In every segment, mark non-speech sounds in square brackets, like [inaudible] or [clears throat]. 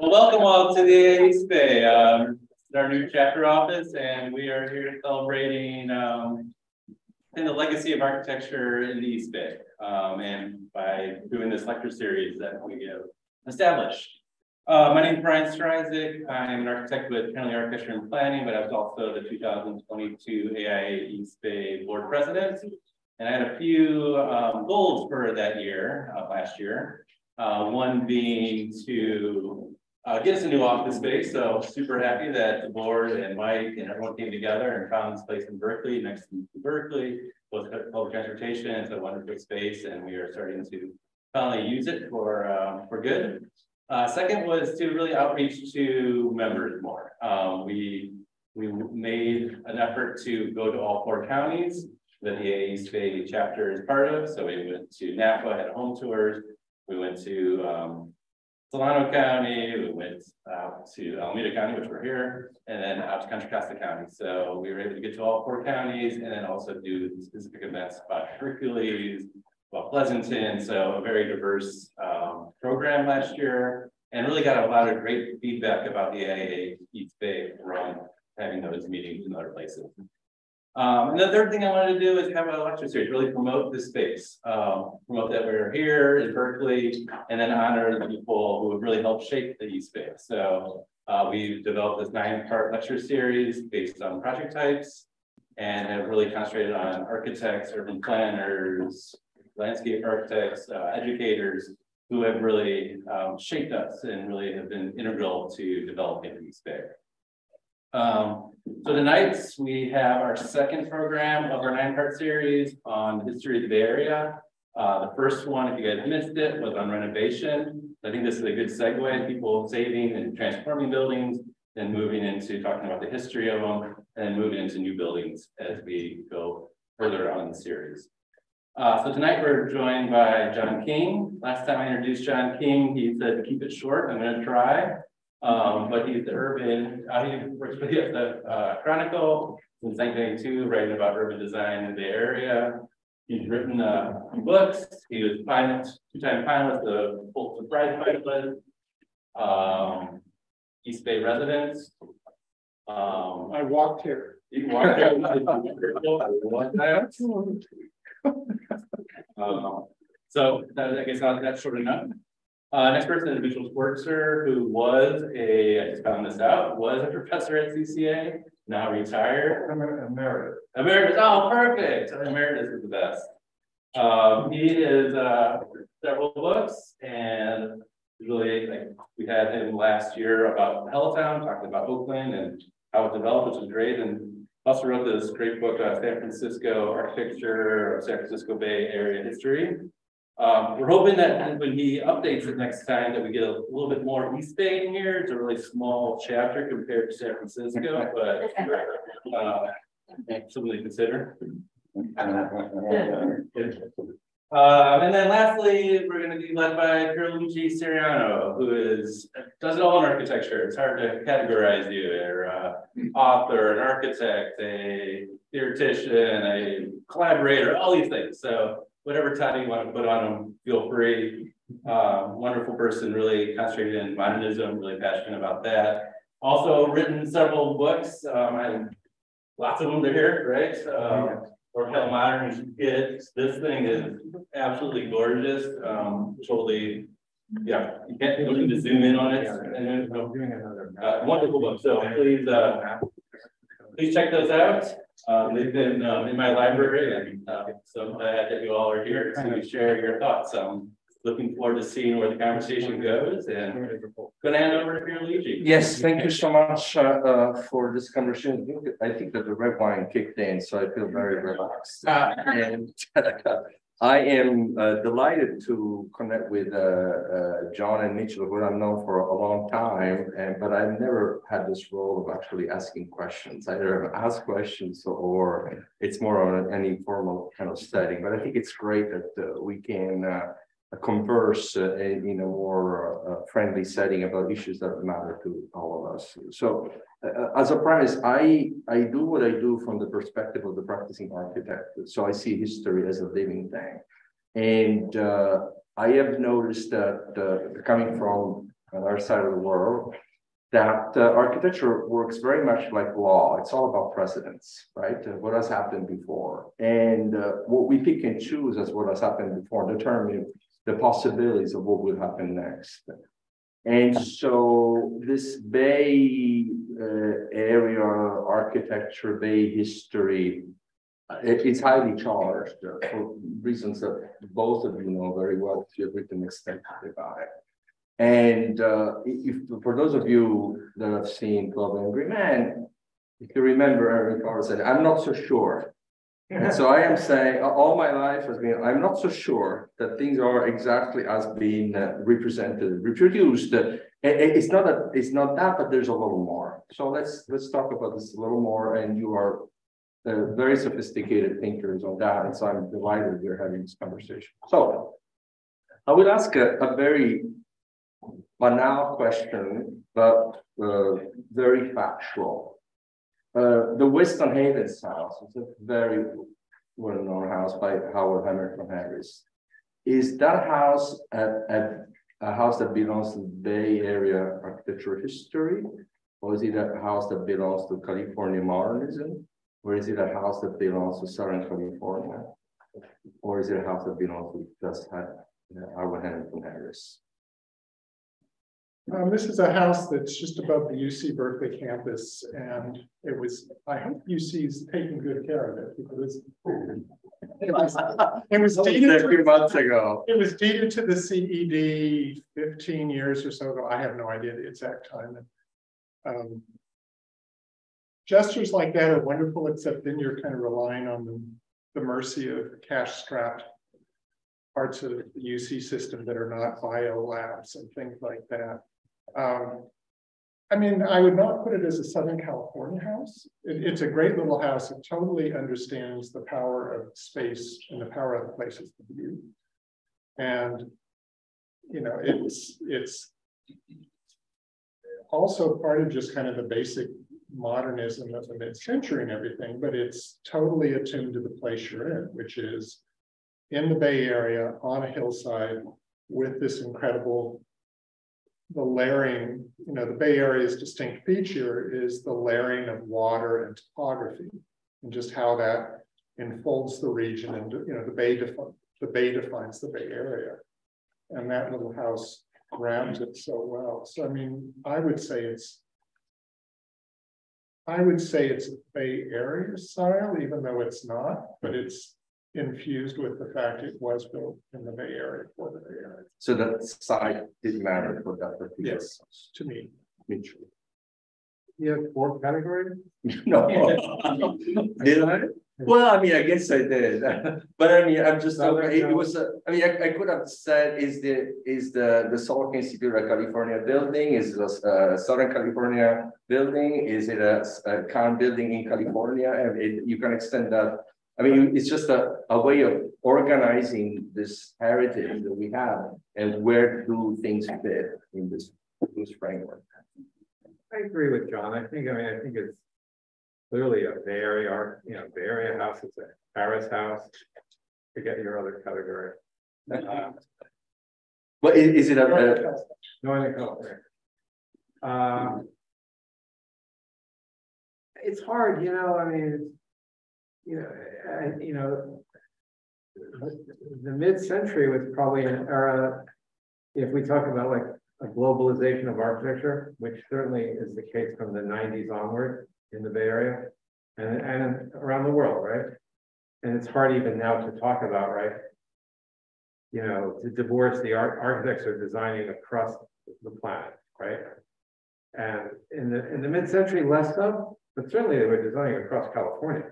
Well, welcome all to the East Bay, um, our new chapter office, and we are here celebrating um, the legacy of architecture in the East Bay, um, and by doing this lecture series that we have established. Uh, my name is Brian Stryzik. I'm an architect with Kennerly Architecture and Planning, but I was also the 2022 AIA East Bay Board President. And I had a few um, goals for that year, uh, last year. Uh, one being to uh, get us a new office space. So super happy that the board and Mike and everyone came together and found this place in Berkeley, next to Berkeley, both public transportation. It's a wonderful space, and we are starting to finally use it for uh, for good. Uh, second was to really outreach to members more. Um, we we made an effort to go to all four counties that the East Bay chapter is part of. So we went to Napa, had home tours. We went to um, Solano County, we went out to Alameda County, which we're here, and then out to Contra Costa County. So we were able to get to all four counties and then also do specific events about Hercules, about Pleasanton. So a very diverse um, program last year and really got a lot of great feedback about the AIA East Bay from having those meetings in other places. Um, and the third thing I wanted to do is have a lecture series, really promote the space, um, promote that we're here in Berkeley, and then honor the people who have really helped shape the East Bay. So uh, we've developed this nine-part lecture series based on project types, and have really concentrated on architects, urban planners, landscape architects, uh, educators, who have really um, shaped us and really have been integral to developing the Bay. Um, so tonight we have our second program of our nine part series on the history of the Bay Area. Uh, the first one, if you guys missed it, was on renovation. I think this is a good segue, people saving and transforming buildings, then moving into talking about the history of them, and then moving into new buildings as we go further on in the series. Uh, so tonight we're joined by John King. Last time I introduced John King, he said keep it short. I'm going to try. Um, but he's the urban, uh, he works for the uh, Chronicle since 1992, writing about urban design in the area. He's written uh, books. He was finalist, two-time finalist, the Pulitzer Prize finalist, um, East Bay residents. Um, I walked here. You walked here. [laughs] [laughs] um, so that, I guess that's short enough. Uh, next person is Mitchell Schwarzer, who was a, I just found this out, was a professor at CCA, now retired. Emeritus. Emeritus, oh, perfect. Emeritus is the best. Um, he is uh, several books and really like we had him last year about Hella Town, talking about Oakland and how it developed, which was great. And also wrote this great book, uh, San Francisco Architecture, of San Francisco Bay Area History. Um, we're hoping that when he updates it next time that we get a little bit more East Bay in here. It's a really small chapter compared to San Francisco, [laughs] but uh, something to consider. Uh, [laughs] and then lastly, we're going to be led by Pierluigi Serraino, who is does it all in architecture. It's hard to categorize you. You're an author, an architect, a theoretician, a collaborator, all these things. So whatever title you want to put on them, feel free. Uh, wonderful person, really concentrated in modernism, really passionate about that. Also written several books. Um, I, lots of them are here, right? Uh, or how modern kids. This thing is absolutely gorgeous. Um, totally, yeah, you can't you to zoom in on it. And, uh, wonderful book. So please, uh, please check those out. Uh, they've been um, in my library, and uh, so glad that you all are here to share your thoughts. I'm looking forward to seeing where the conversation goes, and going to hand over to Pierluigi. Yes, thank you so much uh, uh, for this conversation. I think that the red wine kicked in, so I feel very [laughs] relaxed. and [laughs] I am uh, delighted to connect with uh, uh, John and Mitchell, who I've known for a long time, and but I've never had this role of actually asking questions. I never ask questions, or it's more of an informal kind of setting. But I think it's great that uh, we can uh, converse uh, in a more friendly setting about issues that matter to all of us. So uh, as a premise, I, I do what I do from the perspective of the practicing architect. So I see history as a living thing. And uh, I have noticed that uh, coming from our side of the world, that uh, architecture works very much like law. It's all about precedents, right? Uh, what has happened before. And uh, what we pick and choose as what has happened before determine the possibilities of what will happen next. And so this Bay uh, area architecture, Bay history, uh, it, it's highly charged for reasons that both of you know very well if you've written extensively about it. And uh, if for those of you that have seen Twelve Angry Men, if you remember, Eric Carver said, "I'm not so sure." And so I am saying, all my life has been, I'm not so sure that things are exactly as being uh, represented, reproduced. Uh, it's not that it's not that, but there's a little more. So let's let's talk about this a little more. And you are uh, very sophisticated thinkers on that, and so I'm delighted we're having this conversation. So I will ask a, a very banal question, but uh, very factual. Uh, the Weston Havens house is a very well-known house by Harwell Hamilton Harris. Is that house a house that belongs to Bay Area architectural history? Or is it a house that belongs to California modernism? Or is it a house that belongs to Southern California? Or is it a house that belongs to just Harwell Hamilton Harris? Um, this is a house that's just above the UC Berkeley campus, and it was, I hope UC's taking good care of it because it was, it was a few months ago. It was deeded to the CED 15 years or so ago. I have no idea the exact time. Um, gestures like that are wonderful, except then you're kind of relying on the, the mercy of cash-strapped parts of the UC system that are not bio labs and things like that. Um, I mean, I would not put it as a Southern California house. It, it's a great little house. It totally understands the power of space and the power of the places to view. And, you know, it's, it's also part of just kind of the basic modernism of the mid-century and everything, but it's totally attuned to the place you're in, which is in the Bay Area on a hillside with this incredible the layering, you know, the Bay Area's distinct feature is the layering of water and topography and just how that enfolds the region and, you know, the Bay, the Bay defines the Bay Area. And that little house grounds it so well. So, I mean, I would say it's, I would say it's a Bay Area style, even though it's not, but it's infused with the fact it was built in the Bay Area for the Bay Area. So that site didn't matter for that particular. Yes, to me. Me too. You have four categories? [laughs] No. [laughs] Did I? Well, I mean, I guess I did, [laughs] but I mean, I'm just, No, it, no. it was, a- I mean, I, I could have said, is the, is the, the Salk Institute of California building, is it a, uh, Southern California building, is it a, a current building in California, and it, you can extend that. I mean, it's just a, a way of organizing this heritage that we have, and where do things fit in this, this framework. I agree with John. I think, I mean, I think it's clearly a Bay Area, art, you know, Bay Area house, it's a Harris house. Forget your other category. Uh, [laughs] But i- is it a, a, Northern California. Um, It's hard, you know, I mean, it's, you know, I, you know. The, the mid-century was probably an era, if we talk about like a globalization of architecture, which certainly is the case from the nineties onward in the Bay Area. And, and around the world, right? And it's hard even now to talk about, right? You know, to divorce the art, architects are designing across the planet, right? And in the, in the mid-century, less so, but certainly they were designing across California.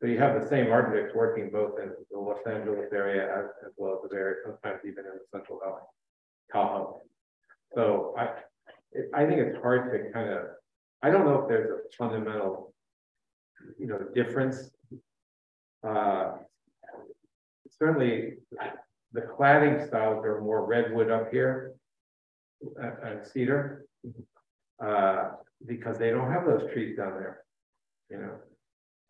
So you have the same architects working both in the Los Angeles area as, as well as the Bay Area, sometimes even in the Central Valley, Tahoe. So I, it, I think it's hard to kind of, I don't know if there's a fundamental, you know, difference. Uh, certainly, the cladding styles are more redwood up here, uh, cedar, uh, because they don't have those trees down there, you know.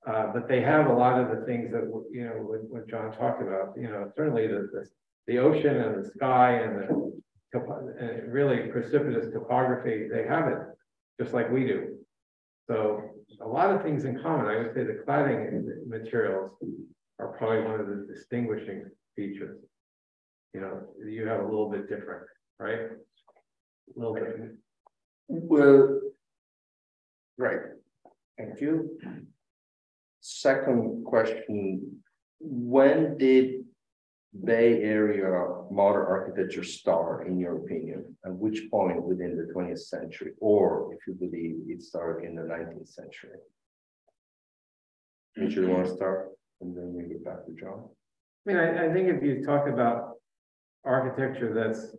Uh, but they have a lot of the things that, you know, what, what John talked about, you know, certainly the, the, the ocean and the sky and the, and really precipitous topography, they have it, just like we do. So a lot of things in common. I would say the cladding materials are probably one of the distinguishing features. You know, you have a little bit different, right? A little bit. Well, right. Thank you. Second question, when did Bay Area modern architecture start, in your opinion? At which point within the 20th century, or if you believe it started in the 19th century? Which you want to start, and then we get back to John. I mean, I, I think if you talk about architecture that's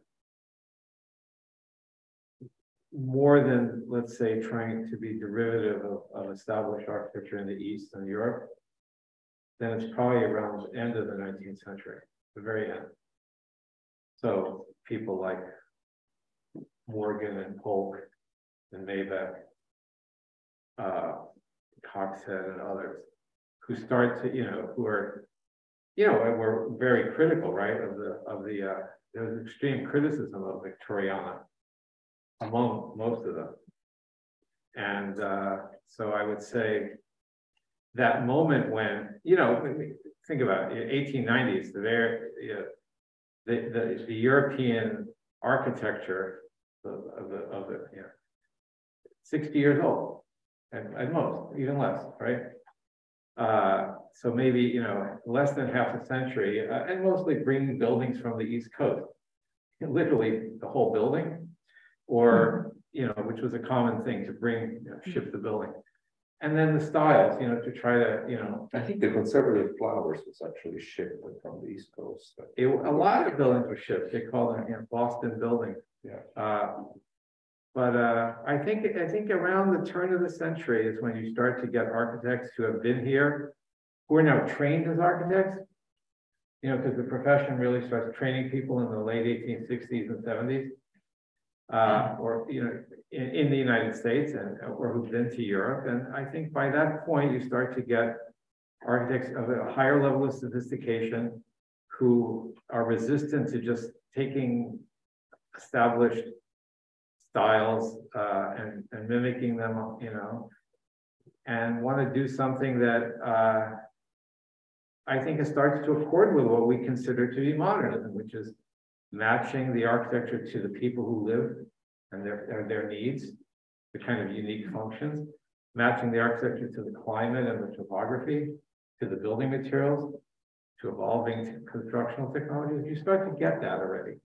more than, let's say, trying to be derivative of, of established architecture in the East and Europe, then it's probably around the end of the 19th century, the very end. So people like Morgan and Polk and Maybeck, uh, Coxhead and others, who start to, you know, who are, you know, were very critical, right, of the of the uh, there was extreme criticism of Victoriana among most of them. And uh, so I would say that moment when, you know, think about it, 1890s, the very, you know, the, the, the European architecture of, the, of the, you know, 60 years old at, at most, even less, right? Uh, so maybe, you know, less than half a century, uh, and mostly bringing buildings from the East Coast, literally the whole building, or, you know, which was a common thing to bring, you know, ship the building. And then the styles, you know, to try to, you know, I think the Conservatory flowers was actually shipped from the East Coast. it, a lot of buildings were shipped. They call them, you know, Boston buildings. Yeah. Uh, but uh, I think I think around the turn of the century is when you start to get architects who have been here, who are now trained as architects. You know, because the profession really starts training people in the late 1860s and 70s uh, or you know, in, in, the United States and or who've been to Europe. And I think by that point, you start to get architects of a higher level of sophistication who are resistant to just taking established styles uh, and, and mimicking them, you know, and want to do something that uh, I think it starts to accord with what we consider to be modernism, which is matching the architecture to the people who live and their, their needs, the kind of unique functions, matching the architecture to the climate and the topography, to the building materials, to evolving constructional technologies. You start to get that already.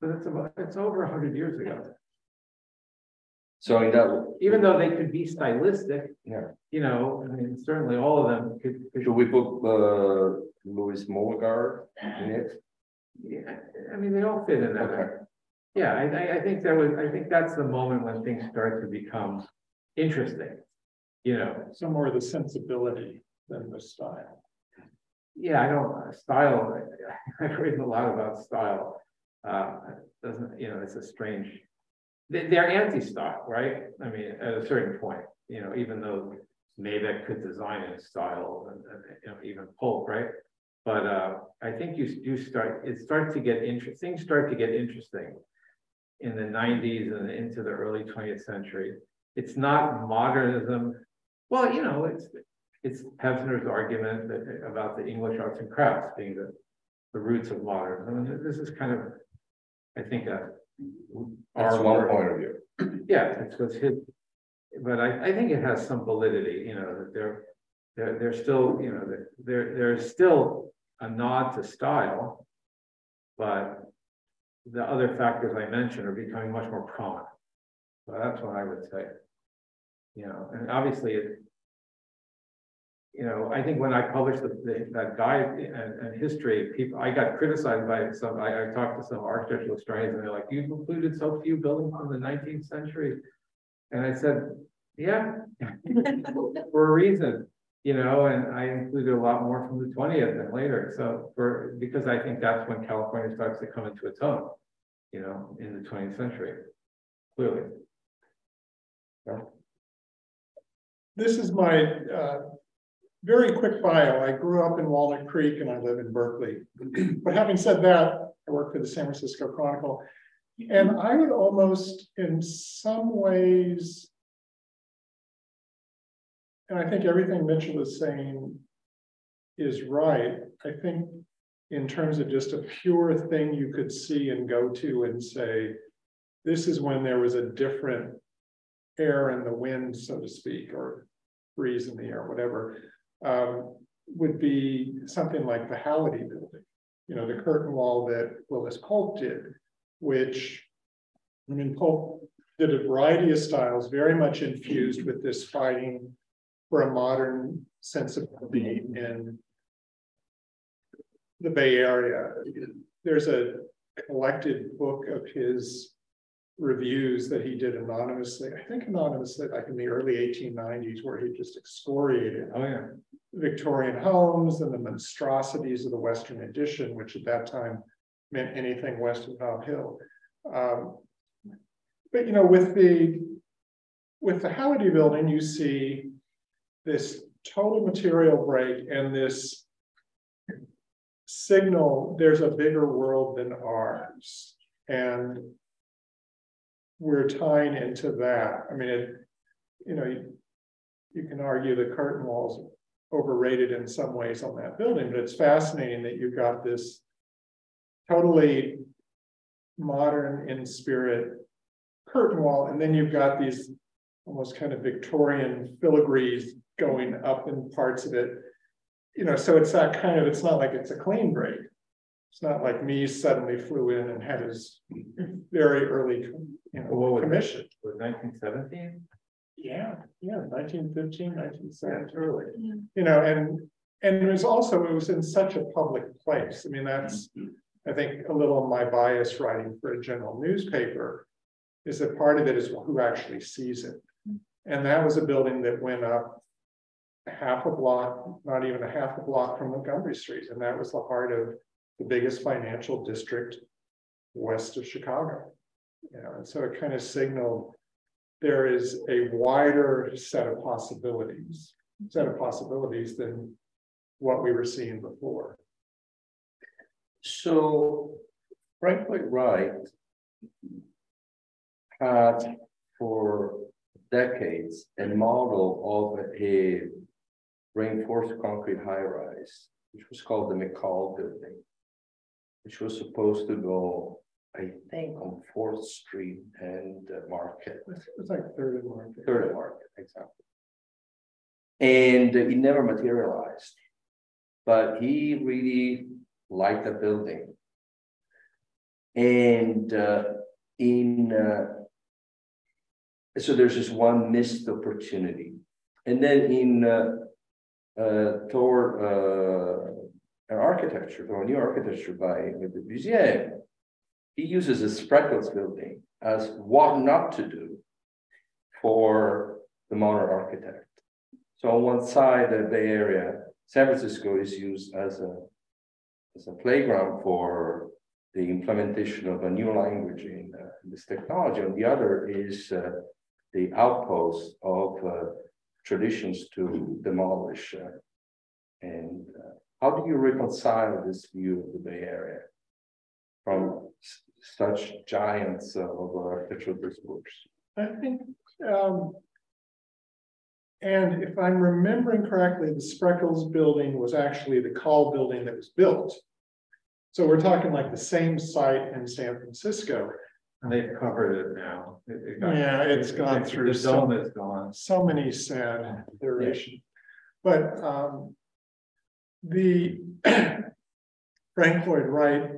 But it's about it's over hundred years ago. So even though they could be stylistic, yeah, you know, I mean certainly all of them could, could should we put uh Louis Molgar in it? Yeah, I mean, they all fit in that. Okay. Yeah, I, I think that was, I think that's the moment when things start to become interesting, you know. So more of the sensibility than the style. Yeah, I don't, uh, style, I, [laughs] I've written a lot about style. Uh, doesn't, you know, it's a strange, they, they're anti-style, right? I mean, at a certain point, you know, even though Maybeck could design in style and, and you know, even Polk, right? But uh, I think you you start it starts to get interesting. Start to get interesting in the 90s and into the early 20th century. It's not modernism. Well, you know, it's it's Pevsner's argument that, about the English arts and crafts being the, the roots of modernism. And this is kind of, I think, a That's our one point of view. [clears throat] Yeah, it's what's his, but I, I think it has some validity, you know, that they're they're, they're still, you know, they're, they're still a nod to style, but the other factors I mentioned are becoming much more prominent. So that's what I would say. You know, and obviously, it, you know, I think when I published the, the, that guide and, and, history, people, I got criticized by some, I, I, talked to some architectural historians and they're like, you've included so few buildings from the 19th century. And I said, yeah, [laughs] for a reason you know, and I included a lot more from the 20th and later. So for because I think that's when California starts to come into its own, you know, in the 20th century, clearly. Yeah. This is my uh, very quick bio. I grew up in Walnut Creek and I live in Berkeley. [clears throat] but having said that, I work for the San Francisco Chronicle. And I would almost, in some ways. And I think everything Mitchell is saying is right. I think in terms of just a pure thing you could see and go to and say, this is when there was a different air in the wind, so to speak, or breeze in the air, whatever, um, would be something like the Hallidie building. You know, the curtain wall that Willis Polk did, which, I mean, Polk did a variety of styles, very much infused with this fighting for a modern sensibility in the Bay Area. There's a collected book of his reviews that he did anonymously, I think anonymously, like in the early 1890s, where he just excoriated Oh, yeah. Victorian homes and the monstrosities of the Western Addition, which at that time meant anything west of Nob Hill. Um, but you know, with the with the Halliday building, you see this total material break and this signal there's a bigger world than ours. And we're tying into that. I mean, it, you know, you, you can argue the curtain walls overrated in some ways on that building, but it's fascinating that you've got this totally modern in spirit curtain wall, and then you've got these almost kind of Victorian filigrees going up in parts of it. You know, so it's that kind of, it's not like it's a clean break. It's not like me suddenly flew in and had his very early, you What know, was it? commission. Was nineteen seventeen? Yeah, yeah, 1915, 1917, early, you know, and, and it was also, it was in such a public place. I mean, that's, I think, a little of my bias writing for a general newspaper. Is that part of it is who actually sees it. Mm-hmm. And that was a building that went up a half a block, not even a half a block from Montgomery Street, and that was the heart of the biggest financial district west of Chicago. You know, and so it kind of signaled there is a wider set of possibilities, set of possibilities than what we were seeing before. So Frank Lloyd Wright had for decades a model of a reinforced concrete high rise, which was called the McCall building, which was supposed to go, I think, on Fourth Street and uh, Market. was like third and market. Third and Market, exactly. And it never materialized. But he really liked the building. And uh, in uh, so there's this one missed opportunity. And then in uh, uh, toward uh, an architecture, or a new architecture by Le Corbusier, he uses a Spreckels building as what not to do for the modern architect. So on one side, the Bay Area, San Francisco is used as a, as a playground for the implementation of a new language in uh, this technology. On the other is uh, the outpost of uh, traditions to demolish. uh, and uh, how do you reconcile this view of the Bay Area from such giants uh, of architectural discourse? I think, um. And if I'm remembering correctly, the Spreckels building was actually the Call building that was built. So we're talking like the same site in San Francisco. And they've covered it now. It- it got- Yeah, it's gone the- through The some- dome is gone. so many sad iteration. But um. The [clears throat] Frank Lloyd Wright.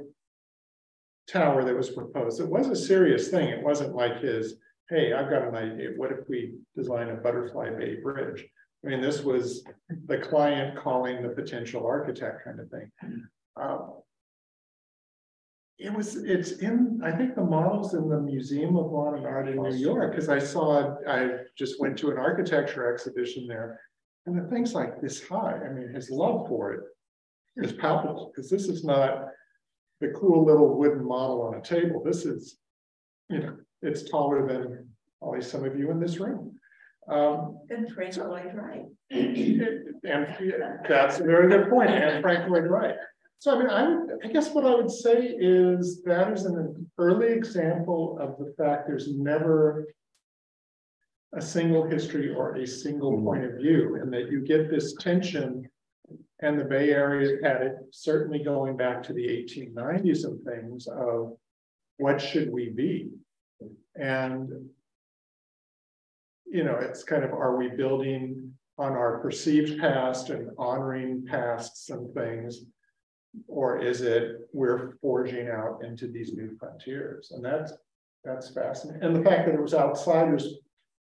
Tower that was proposed, it was a serious thing. It wasn't like his, hey, I've got an idea. What if we design a butterfly bay bridge? I mean, this was the client calling the potential architect kind of thing. Um, It was, it's in, I think the model's in the Museum of Modern Art in New York, because I saw, I just went to an architecture exhibition there. And the thing's like this high, I mean, his love for it is palpable, because this is not the cool little wooden model on a table. This is, you know, it's taller than probably some of you in this room. Um, And Frank Lloyd Wright. [clears throat] and that's a very good point, and Frank Lloyd Wright. So I mean, I, would- I guess what I would say is that is an early example of the fact there's never a single history or a single mm-hmm. point of view, and that you get this tension. And the Bay Area had it certainly going back to the eighteen nineties and things of what should we be? And you know, it's kind of, are we building on our perceived past and honoring pasts and things? Or is it we're forging out into these new frontiers? And that's, that's fascinating. And the fact that it was outsiders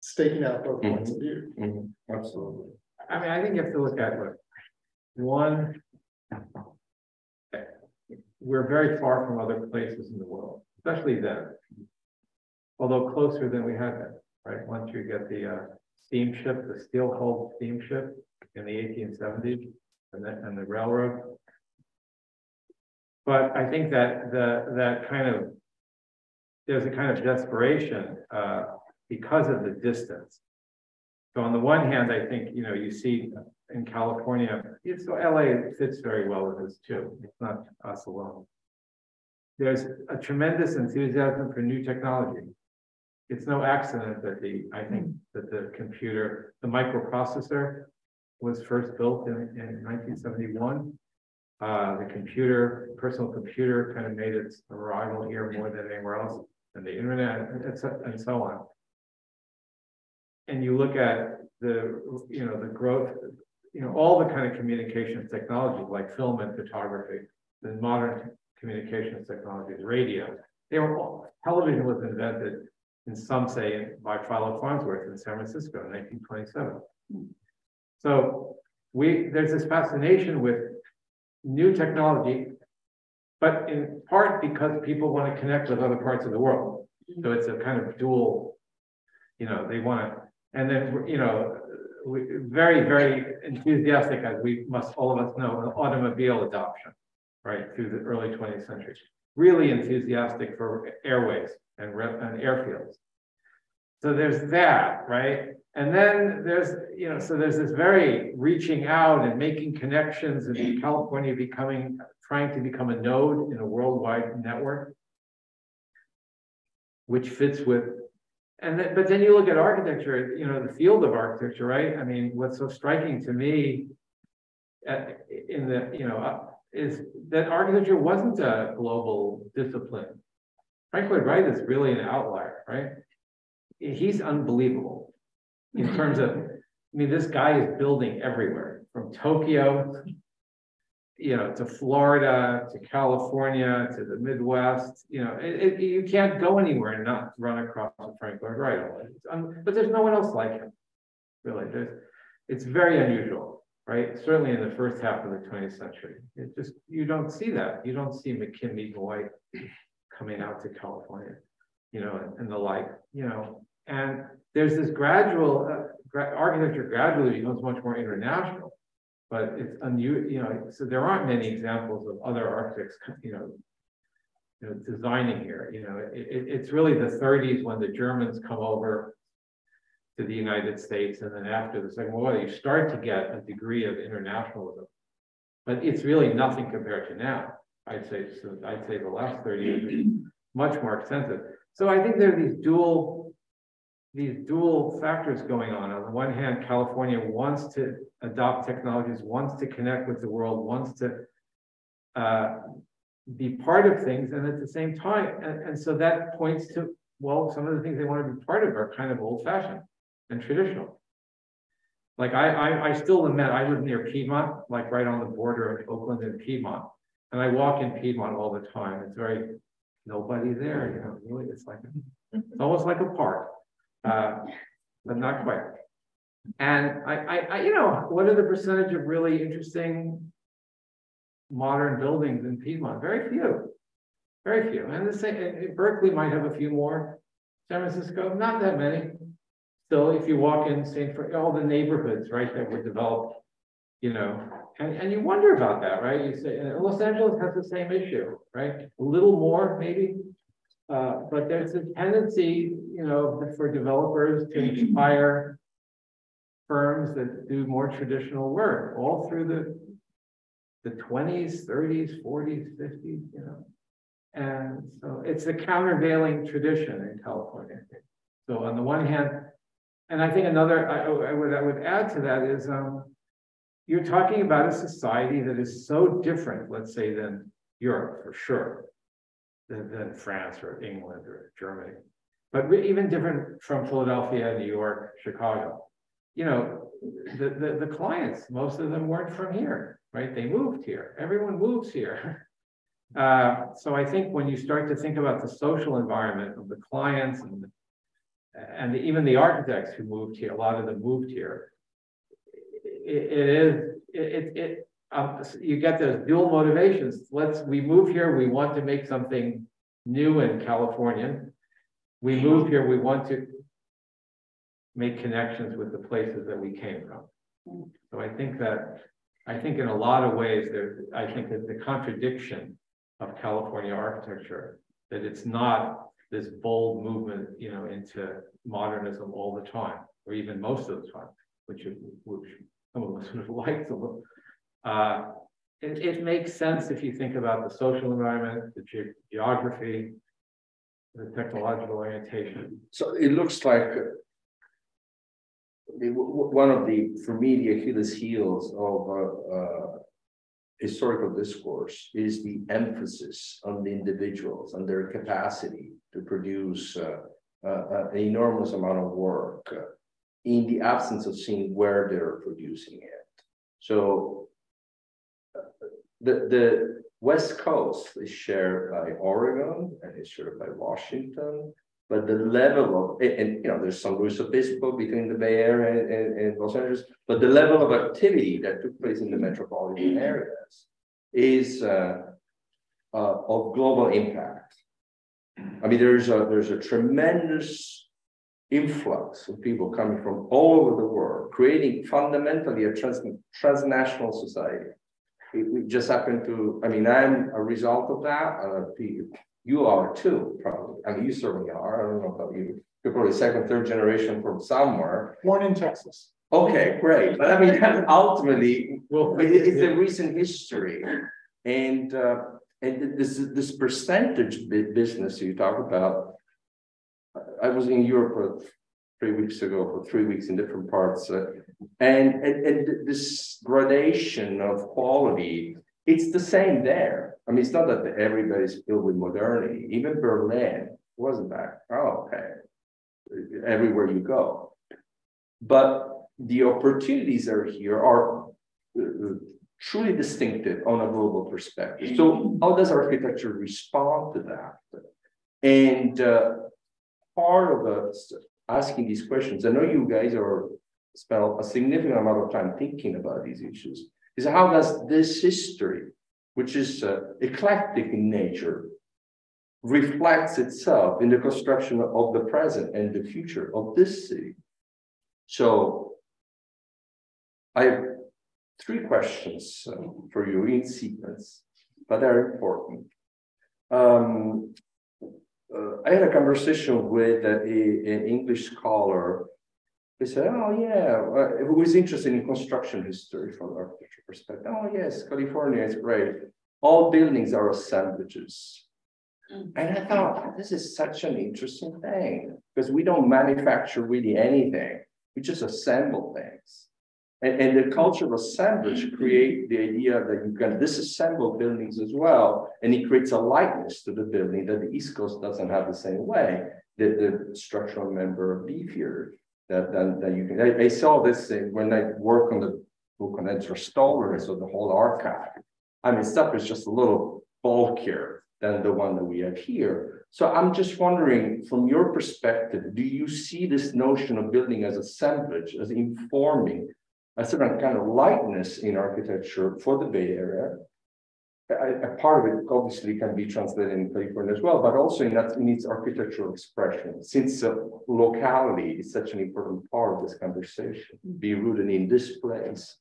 staking out both points of view. Mhm, Absolutely. I mean, I think you have to look at it. One. We're very far from other places in the world, especially then. Although closer than we had been, right? Once you get the uh steamship, the steel hulled steamship in the eighteen seventies and then and the railroad. But I think that the that kind of. There's a kind of desperation uh because of the distance. So on the one hand, I think, you know, you see in California, so LA fits very well with this too. It's not us alone. There's a tremendous enthusiasm for new technology. It's no accident that the, I think that the computer, the microprocessor was first built in, in nineteen seventy-one. Uh, the computer, personal computer kind of made its arrival here more than anywhere else, and the internet, and so, and so on and you look at the, you know, the growth, you know, all the kind of communications technologies like film and photography, the modern communications technologies, radio, they were all, television was invented in some say by Philo Farnsworth in San Francisco in nineteen twenty-seven. So we, there's this fascination with new technology, but in part because people want to connect with other parts of the world. So mm-hmm. it's a kind of dual, you know, they want to and then, you know, we, very, very enthusiastic, as we must, all of us know, in automobile adoption, right, through the early 20th century. Really enthusiastic for airways and, and airfields. So there's that, right? And then there's, you know, so there's this very reaching out and making connections and California becoming, trying to become a node in a worldwide network, which fits with and then, but then you look at architecture, you know, the field of architecture, right? I mean, what's so striking to me uh, in the, you know, uh, is that architecture wasn't a global discipline. Frank Lloyd Wright is really an outlier, right? He's unbelievable in terms of, I mean, this guy is building everywhere from Tokyo you know, to Florida, to California, to the Midwest, you know, it, it, you can't go anywhere and not run across Frank Lloyd Wright. But there's no one else like him, really. There's, it's very unusual, right? Certainly in the first half of the 20th century. It just, you don't see that. You don't see McKim White [clears throat] coming out to California, you know, and, and the like, you know, and there's this gradual, uh, gra architecture gradually becomes much more international but it's unusual, you know, so there aren't many examples of other architects, you know, you know, designing here, you know, it, it, it's really the 30s when the Germans come over to the United States, and then after the Second World War, you start to get a degree of internationalism, but it's really nothing compared to now. I'd say, so I'd say the last 30 years much more extensive. So I think there are these dual these dual factors going on. On the one hand, California wants to adopt technologies, wants to connect with the world, wants to uh, be part of things, and at the same time, and, and so that points to well, some of the things they want to be part of are kind of old-fashioned and traditional. Like I, I, I still lament. I live near Piedmont, like right on the border of Oakland and Piedmont, and I walk in Piedmont all the time. It's very nobody there, you know. Really, it's like it's almost like a park uh, but not quite. And I, I, I, you know, what are the percentage of really interesting modern buildings in Piedmont? Very few, very few. And the same, Berkeley might have a few more. San Francisco, not that many. Still, if you walk in St. all the neighborhoods, right, that were developed, you know, and, and you wonder about that, right? You say Los Angeles has the same issue, right? A little more, maybe, uh, but there's a tendency, you know, for developers to hire firms that do more traditional work all through the the twenties, thirties, forties, fifties, you know. And so it's a countervailing tradition in California. So on the one hand, and I think another, I, I would, I would add to that is, um, you're talking about a society that is so different, let's say, than Europe for sure, than, than France or England or Germany, but even different from Philadelphia, New York, Chicago. You know, the, the, the clients, most of them weren't from here, right? They moved here. Everyone moves here. [laughs] Uh, so I think when you start to think about the social environment of the clients and and even the architects who moved here, a lot of them moved here. it, it is it, it um, you get those dual motivations. Let's we move here. We want to make something new in California. We move here. We want to make connections with the places that we came from. So I think that I think in a lot of ways there. I think that the contradiction of California architecture that it's not this bold movement, you know, into modernism all the time, or even most of the time, which, which some of us [laughs] would have liked to look. Uh, it, it, makes sense if you think about the social environment, the ge geography, the technological orientation. So it looks like uh, one of the, for me, the Achilles heels of uh, uh, historical discourse is the emphasis on the individuals and their capacity to produce uh, uh, an enormous amount of work uh, in the absence of seeing where they're producing it. So uh, the, the West Coast is shared by Oregon and it's shared by Washington, but the level of, and, you know, there's some Luis Obispo between the Bay Area and, and, and, Los Angeles, but the level of activity that took place in the metropolitan areas is uh, uh, of global impact. I mean, there's a there's a tremendous influx of people coming from all over the world, creating fundamentally a trans, transnational society. It, we just happened to, I mean, I'm a result of that. Uh, you are too, probably. I mean, you certainly are. I don't know about you. You're probably second, third generation from somewhere. Born in Texas. Okay, great. But I mean, ultimately, well, it's a recent history. And uh, and this this percentage business you talk about, I was in Europe three weeks ago for three weeks in different parts, uh, and, and and this gradation of quality, it's the same there. I mean, it's not that everybody's filled with modernity. Even Berlin wasn't that. Oh, okay. Everywhere you go, but the opportunities are here are uh, truly distinctive on a global perspective. So how does architecture respond to that? And uh, part of us asking these questions, I know you guys are spent a significant amount of time thinking about these issues, is how does this history, which is uh, eclectic in nature, reflects itself in the construction of the present and the future of this city. So I have three questions uh, for you in sequence, but they're important. Um, uh, I had a conversation with a, an English scholar. He said, "Oh yeah, uh, who is interested in construction history from architecture perspective. Oh yes, California is great. All buildings are assemblages." Mm. And I thought this is such an interesting thing because we don't manufacture really anything; we just assemble things. And, and the culture of assemblage create the idea that you can disassemble buildings as well, and it creates a lightness to the building that the East Coast doesn't have the same way. The, the structural member beefier that, that, that you can. I, I saw this thing when I work on the book on Ezra Stoller, so the whole archive. I mean, stuff is just a little bulkier than the one that we have here. So I'm just wondering, from your perspective, do you see this notion of building as assemblage as informing a certain kind of lightness in architecture for the Bay Area. A, a, part of it obviously can be translated in California as well, but also in, that, in its architectural expression, since uh, locality is such an important part of this conversation, be rooted in this place.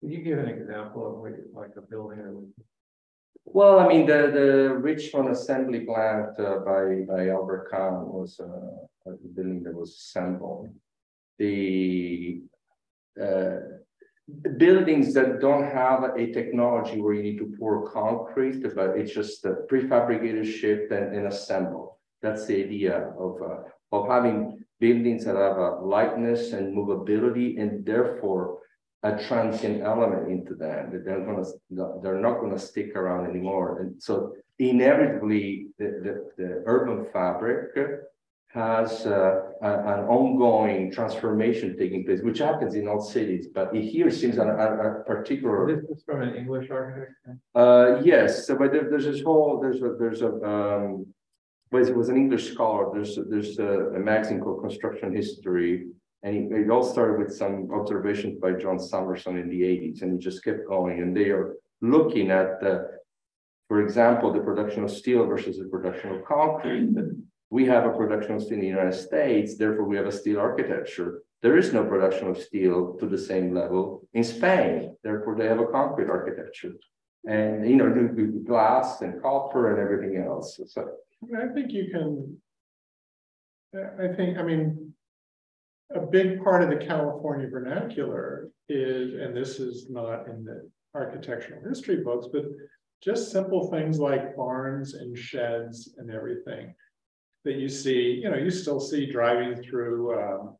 Can you give an example of like, like a building? or Well, I mean, the, the Richmond assembly plant uh, by, by Albert Kahn was uh, a building that was assembled. The buildings that don't have a technology where you need to pour concrete, but it's just a prefabricated shift and, and assemble. That's the idea of, uh, of having buildings that have a lightness and movability and therefore a transient element into them that they're gonna they're not gonna stick around anymore. And so inevitably the, the, the urban fabric has uh, a, an ongoing transformation taking place, which happens in all cities, but here seems a, a, a particular. This is from an English architect. Uh, yes, so, but there, there's this whole there's a there's a um, but it was an English scholar. There's there's a, a magazine called Construction History, and it, it all started with some observations by John Summerson in the 80s, and he just kept going. And they are looking at the, for example, the production of steel versus the production of concrete we have a production of steel in the United States, therefore we have a steel architecture. There is no production of steel to the same level in Spain, therefore they have a concrete architecture. And you know, glass and copper and everything else. So I think you can. I think, I mean, a big part of the California vernacular is, and this is not in the architectural history books, but just simple things like barns and sheds and everything that you see, you know, you still see driving through um,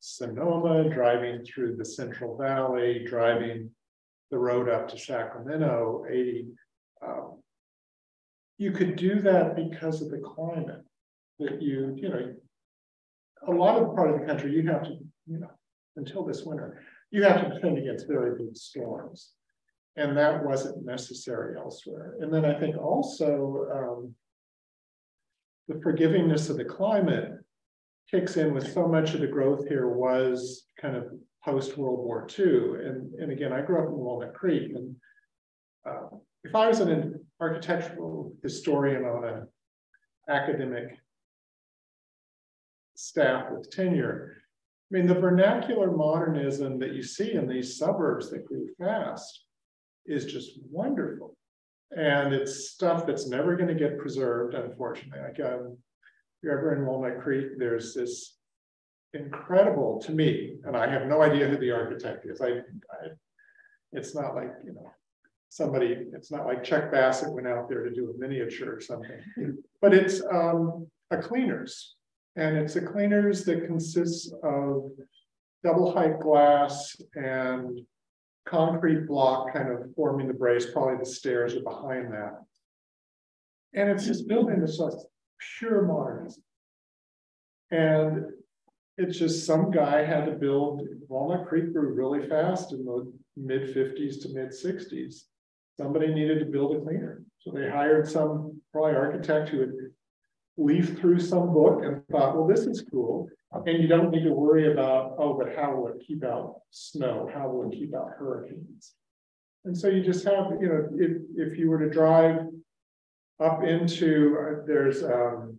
Sonoma, driving through the Central Valley, driving the road up to Sacramento, 80. Um, you could do that because of the climate that you, you know, a lot of part of the country, you have to, you know, until this winter, you have to defend against very big storms. And that wasn't necessary elsewhere. And then I think also, um, the forgivingness of the climate kicks in with so much of the growth here was kind of post World War II. And, and again, I grew up in Walnut Creek. And uh, if I was an architectural historian on an academic staff with tenure, I mean, the vernacular modernism that you see in these suburbs that grew fast is just wonderful. And it's stuff that's never going to get preserved, unfortunately. Like um, if you're ever in Walnut Creek, there's this incredible to me, and I have no idea who the architect is. I, I it's not like you know somebody. It's not like Chuck Bassett went out there to do a miniature or something. But it's um, a cleaners, and it's a cleaners that consists of double height glass and concrete block kind of forming the brace, probably the stairs are behind that. And it's just building that's just pure modernism. And it's just some guy had to build, Walnut Creek grew really fast in the mid 50s to mid 60s. Somebody needed to build a cleaner. So they hired some probably architect who had leafed through some book and thought, well, this is cool. And you don't need to worry about, oh, but how will it keep out snow? How will it keep out hurricanes? And so you just have, you know, if, if you were to drive up into, uh, there's um,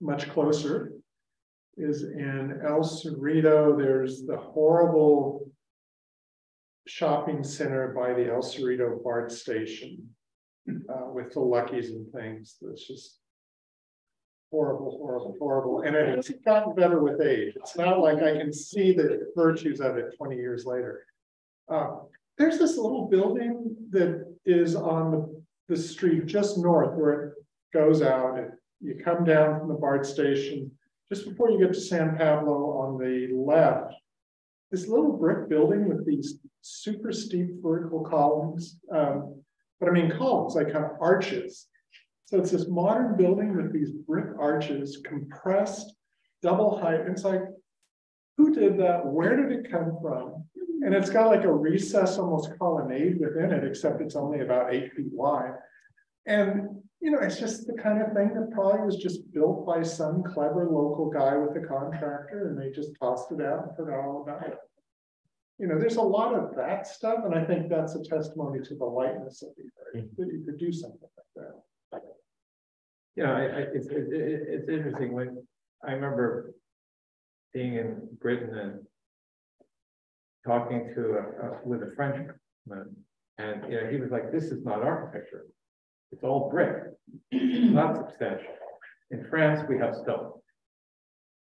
much closer, is in El Cerrito. There's the horrible shopping center by the El Cerrito BART station uh, with the Luckies and things. That's just horrible, horrible, horrible. And it's gotten better with age. It's not like I can see the virtues of it 20 years later. Uh, there's this little building that is on the, the street just north where it goes out. And you come down from the BART station, just before you get to San Pablo on the left, this little brick building with these super steep vertical columns. Um, but I mean columns, like kind of arches. So it's this modern building with these brick arches, compressed, double height. And It's like, who did that? Where did it come from? And it's got like a recess, almost colonnade within it, except it's only about eight feet wide. And, you know, it's just the kind of thing that probably was just built by some clever local guy with a contractor and they just tossed it out and forgot all about it. You know, there's a lot of that stuff. And I think that's a testimony to the lightness of the area, mm-hmm. that you could do something like that you know, I, I, it's, it, it's interesting when I remember being in Britain and talking to a, a, with a Frenchman, and you know, he was like, "This is not architecture; it's all brick, not substantial." In France, we have stone,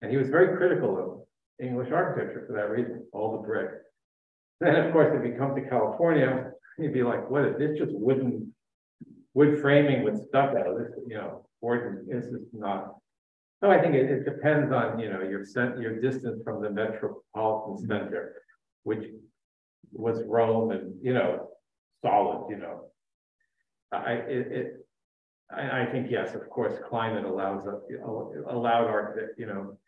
and he was very critical of English architecture for that reason, all the brick. Then, of course, if you come to California, you'd be like, what is this just wooden, wood framing with stucco, this, you know, or this is not. So I think it, it depends on, you know, your cent, your distance from the metropolitan mm-hmm. center, which was Rome and, you know, solid, you know. I, it, it, I, I think, yes, of course, climate allows, a, allowed our, you know,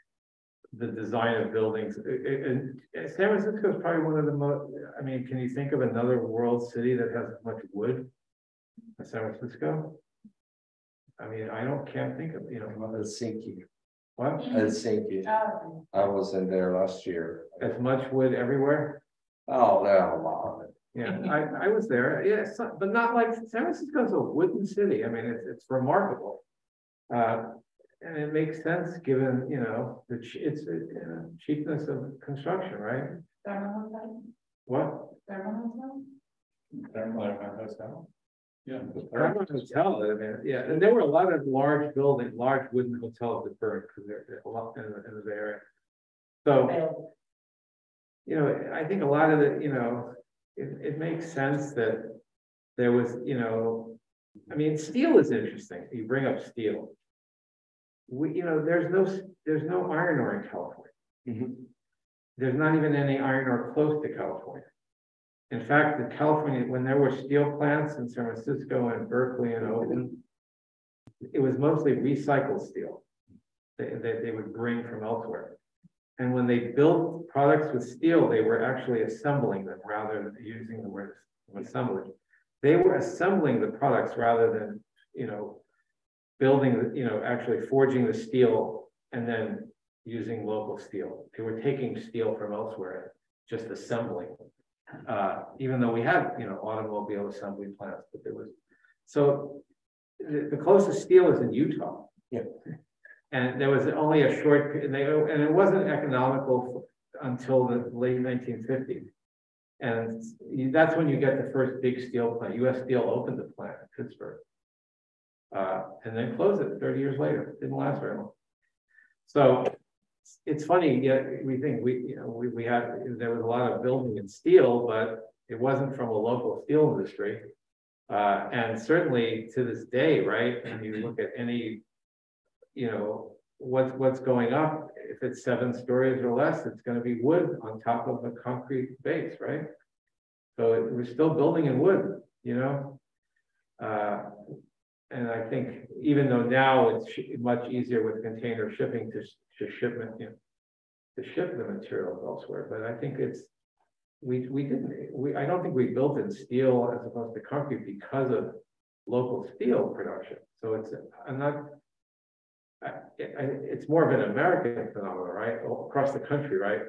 the design of buildings. And San Francisco is probably one of the most, I mean, can you think of another world city that has as much wood as San Francisco? I mean, I don't, can't think of, you know, Helsinki, what, Helsinki. I was in there last year. as much wood everywhere? Oh, there are a lot. of it. Yeah, I, I was there, yes, but not like, San Francisco's a wooden city, I mean, it's, it's remarkable. Uh, and it makes sense, given, you know, the, ch- it's, uh, you know, cheapness of construction, right? Thermal hotel, What? Yeah. Paramount Hotel, I mean, yeah, and there were a lot of large buildings, large wooden hotels that burned, because they're, a lot in the, in the Bay Area. So, you know, I think a lot of the, you know, it, it makes sense that there was, you know, I mean, steel is interesting, you bring up steel. We, you know, there's no, there's no iron ore in California. Mhm. There's not even any iron ore close to California. In fact, in California, when there were steel plants in San Francisco and Berkeley and Oakland, it was mostly recycled steel. that they, they would bring from elsewhere. And when they built products with steel, they were actually assembling them rather than using the word assembly. They were assembling the products rather than, you know, building, you know, actually forging the steel and then using local steel. They were taking steel from elsewhere, and just assembling. Uh, even though we had, you know, automobile assembly plants, but there was, so the, the closest steel is in Utah. Yeah. And there was only a short, and they, and it wasn't economical until the late nineteen fifties. And that's when you get the first big steel plant. US Steel opened the plant in Pittsburgh. Uh, and then closed it thirty years later. Didn't last very long. So it's funny, yeah, we think we, you know, we, we had, there was a lot of building in steel, but it wasn't from a local steel industry. Uh, and certainly to this day, right, when you look at any, you know, what's, what's going up, if it's seven stories or less, it's gonna be wood on top of a concrete base, right? So it- we're still building in wood, you know? Uh, and I think even though now it's much easier with container shipping to, to shipment, you know, to ship the materials elsewhere, but I think it's, we, we didn't, we, I don't think we built in steel as opposed to concrete because of local steel production. So it's, I'm not, I, I, it's more of an American phenomenon, right, across the country, right?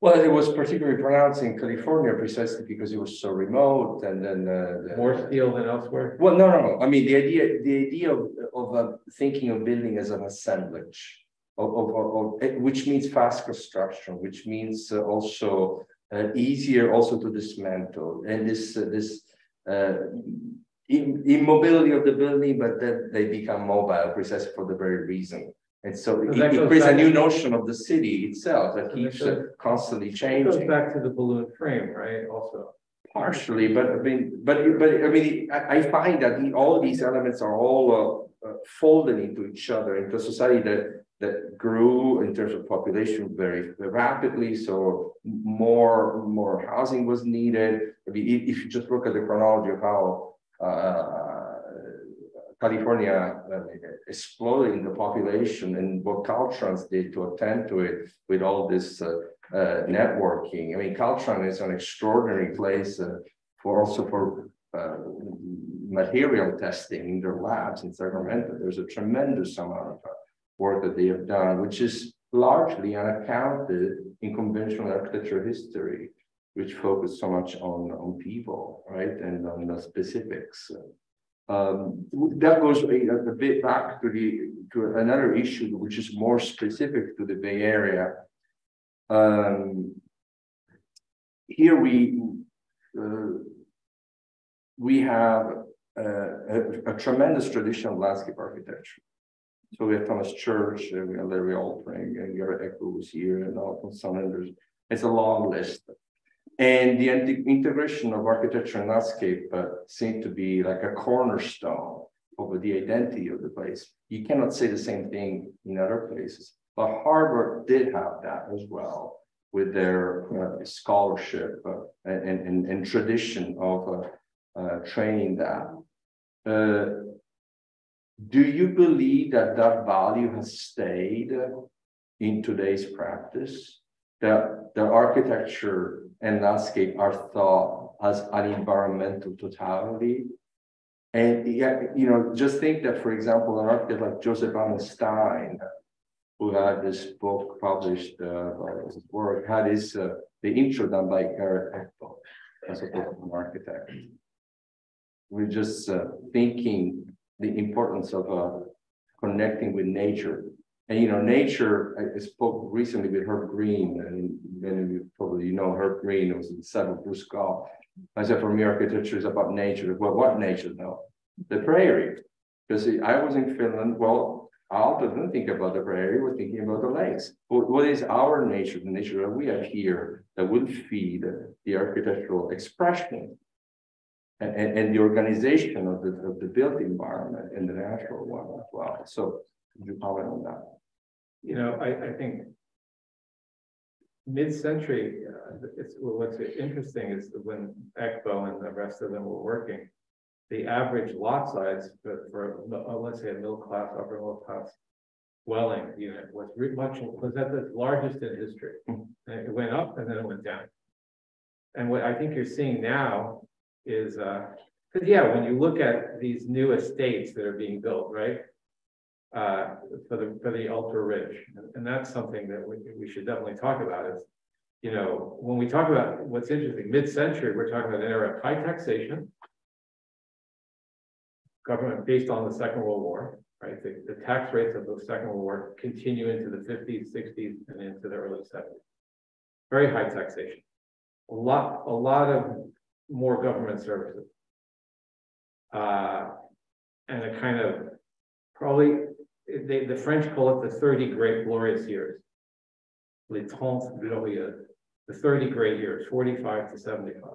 Well, it was particularly pronounced in California precisely because it was so remote and then uh, the- More steel than elsewhere. Well, no, no, no. I mean, the idea, the idea of, of uh, thinking of building as an assemblage, of, of, of, eh, which means fast construction, which means uh, also uh, easier also to dismantle, and this uh, this uh, immobility of the building, but then they become mobile precisely for the very reason. And so it, it creates a new notion of the city itself that So keeps that uh, goes- constantly It goes changing. back to the balloon frame, right, also. Partially, but I mean, but, but I mean, I, I find that the, all these elements are all uh, folded into each other into a society that, that grew in terms of population very rapidly. So more, more housing was needed. I mean, if, you just look at the chronology of how, uh, California uh, exploded in the population and what Caltrans did to attend to it with all this uh, uh, networking. I mean, Caltrans is an extraordinary place uh, for also for uh, material testing in their labs in Sacramento. There's a tremendous amount of work that they have done, which is largely unaccounted in conventional architecture history, which focus so much on, on people, right, and on the specifics. Um, that goes a, a bit back to the to another issue, which is more specific to the Bay Area. Um, here we uh, we have uh, a, a tremendous tradition of landscape architecture. So we have Thomas Church, uh, we have Larry Altring, and Garrett Eckbo was here, and Alton Sanders. It's a long list. And the integration of architecture and landscape uh, seemed to be like a cornerstone of the identity of the place. You cannot say the same thing in other places, but Harvard did have that as well with their uh, scholarship uh, and, and, and, tradition of uh, uh training that. Do you believe that that value has stayed in today's practice? That the architecture and landscape are thought as an environmental totality. And yeah, you know, just think that, for example, an architect like Joseph Stein, who had this book published, uh, his work, had his uh, the intro done by Garrett Eckbo as a book architect. We're just uh, thinking the importance of uh, connecting with nature and you know, nature, I spoke recently with Herb Greene, and many of you probably know Herb Greene was the son of Bruce Goff. I said, for me, architecture is about nature. Well, what nature? No, the prairie. Because I was in Finland. Well, Aalto didn't think about the prairie, we're thinking about the lakes. But what is our nature, the nature that we have here that will feed the architectural expression and, and, the organization of the, of the built environment and the natural one as well. So could you comment on that? you know, I, I think mid-century, uh, it's well, what's interesting is that when Eckbo and the rest of them were working, the average lot size for, for uh, let's say a middle class, upper middle class dwelling unit was much was at the largest in history. Hmm. And it went up and then it went down. And what I think you're seeing now is because uh, yeah, when you look at these new estates that are being built, right? uh, for the for the ultra rich, and that's something that we, we should definitely talk about. Is you know when we talk about what's interesting, mid-century, we're talking about an era of high taxation, government based on the Second World War, right? The, the tax rates of the Second World War continue into the 50s, 60s, and into the early 70s. Very high taxation. A lot, a lot of more government services. Uh, and a kind of probably they, the French call it the 30 great glorious years. Les trente glorieux, the 30 great years, 45 to 75.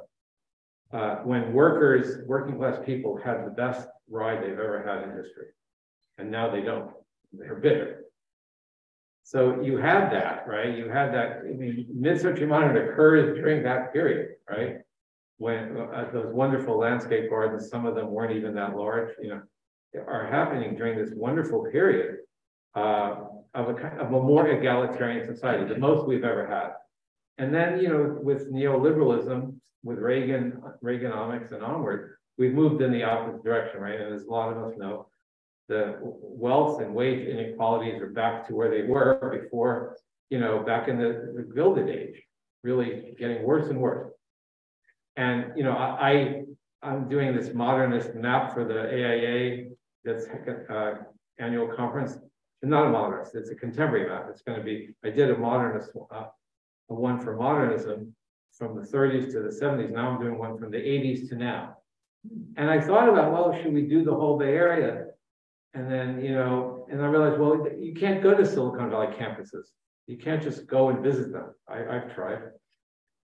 Uh, when workers, working class people had the best ride they've ever had in history. And now they don't. They're bitter. So you had that, right? You had that, I mean, modern occurs during that period, right? When uh, those wonderful landscape gardens, some of them weren't even that large, you know, are happening during this wonderful period uh, of, a, kind of a more egalitarian society, the most we've ever had. And then, you know, with neoliberalism, with Reagan, Reaganomics and onward, we've moved in the opposite direction, right? And as a lot of us know, the wealth and wage inequalities are back to where they were before, you know, back in the, the Gilded Age, really getting worse and worse. And, you know, I, I'm doing this modernist map for the AIA that's uh, annual conference. It's not a modernist, it's a contemporary map. It's going to be, I did a modernist, uh, a one for modernism from the 30s to the 70s. Now I'm doing one from the 80s to now. And I thought about, well, should we do the whole Bay Area? And then, you know, and I realized, well, you can't go to Silicon Valley campuses. You can't just go and visit them. I, I've tried.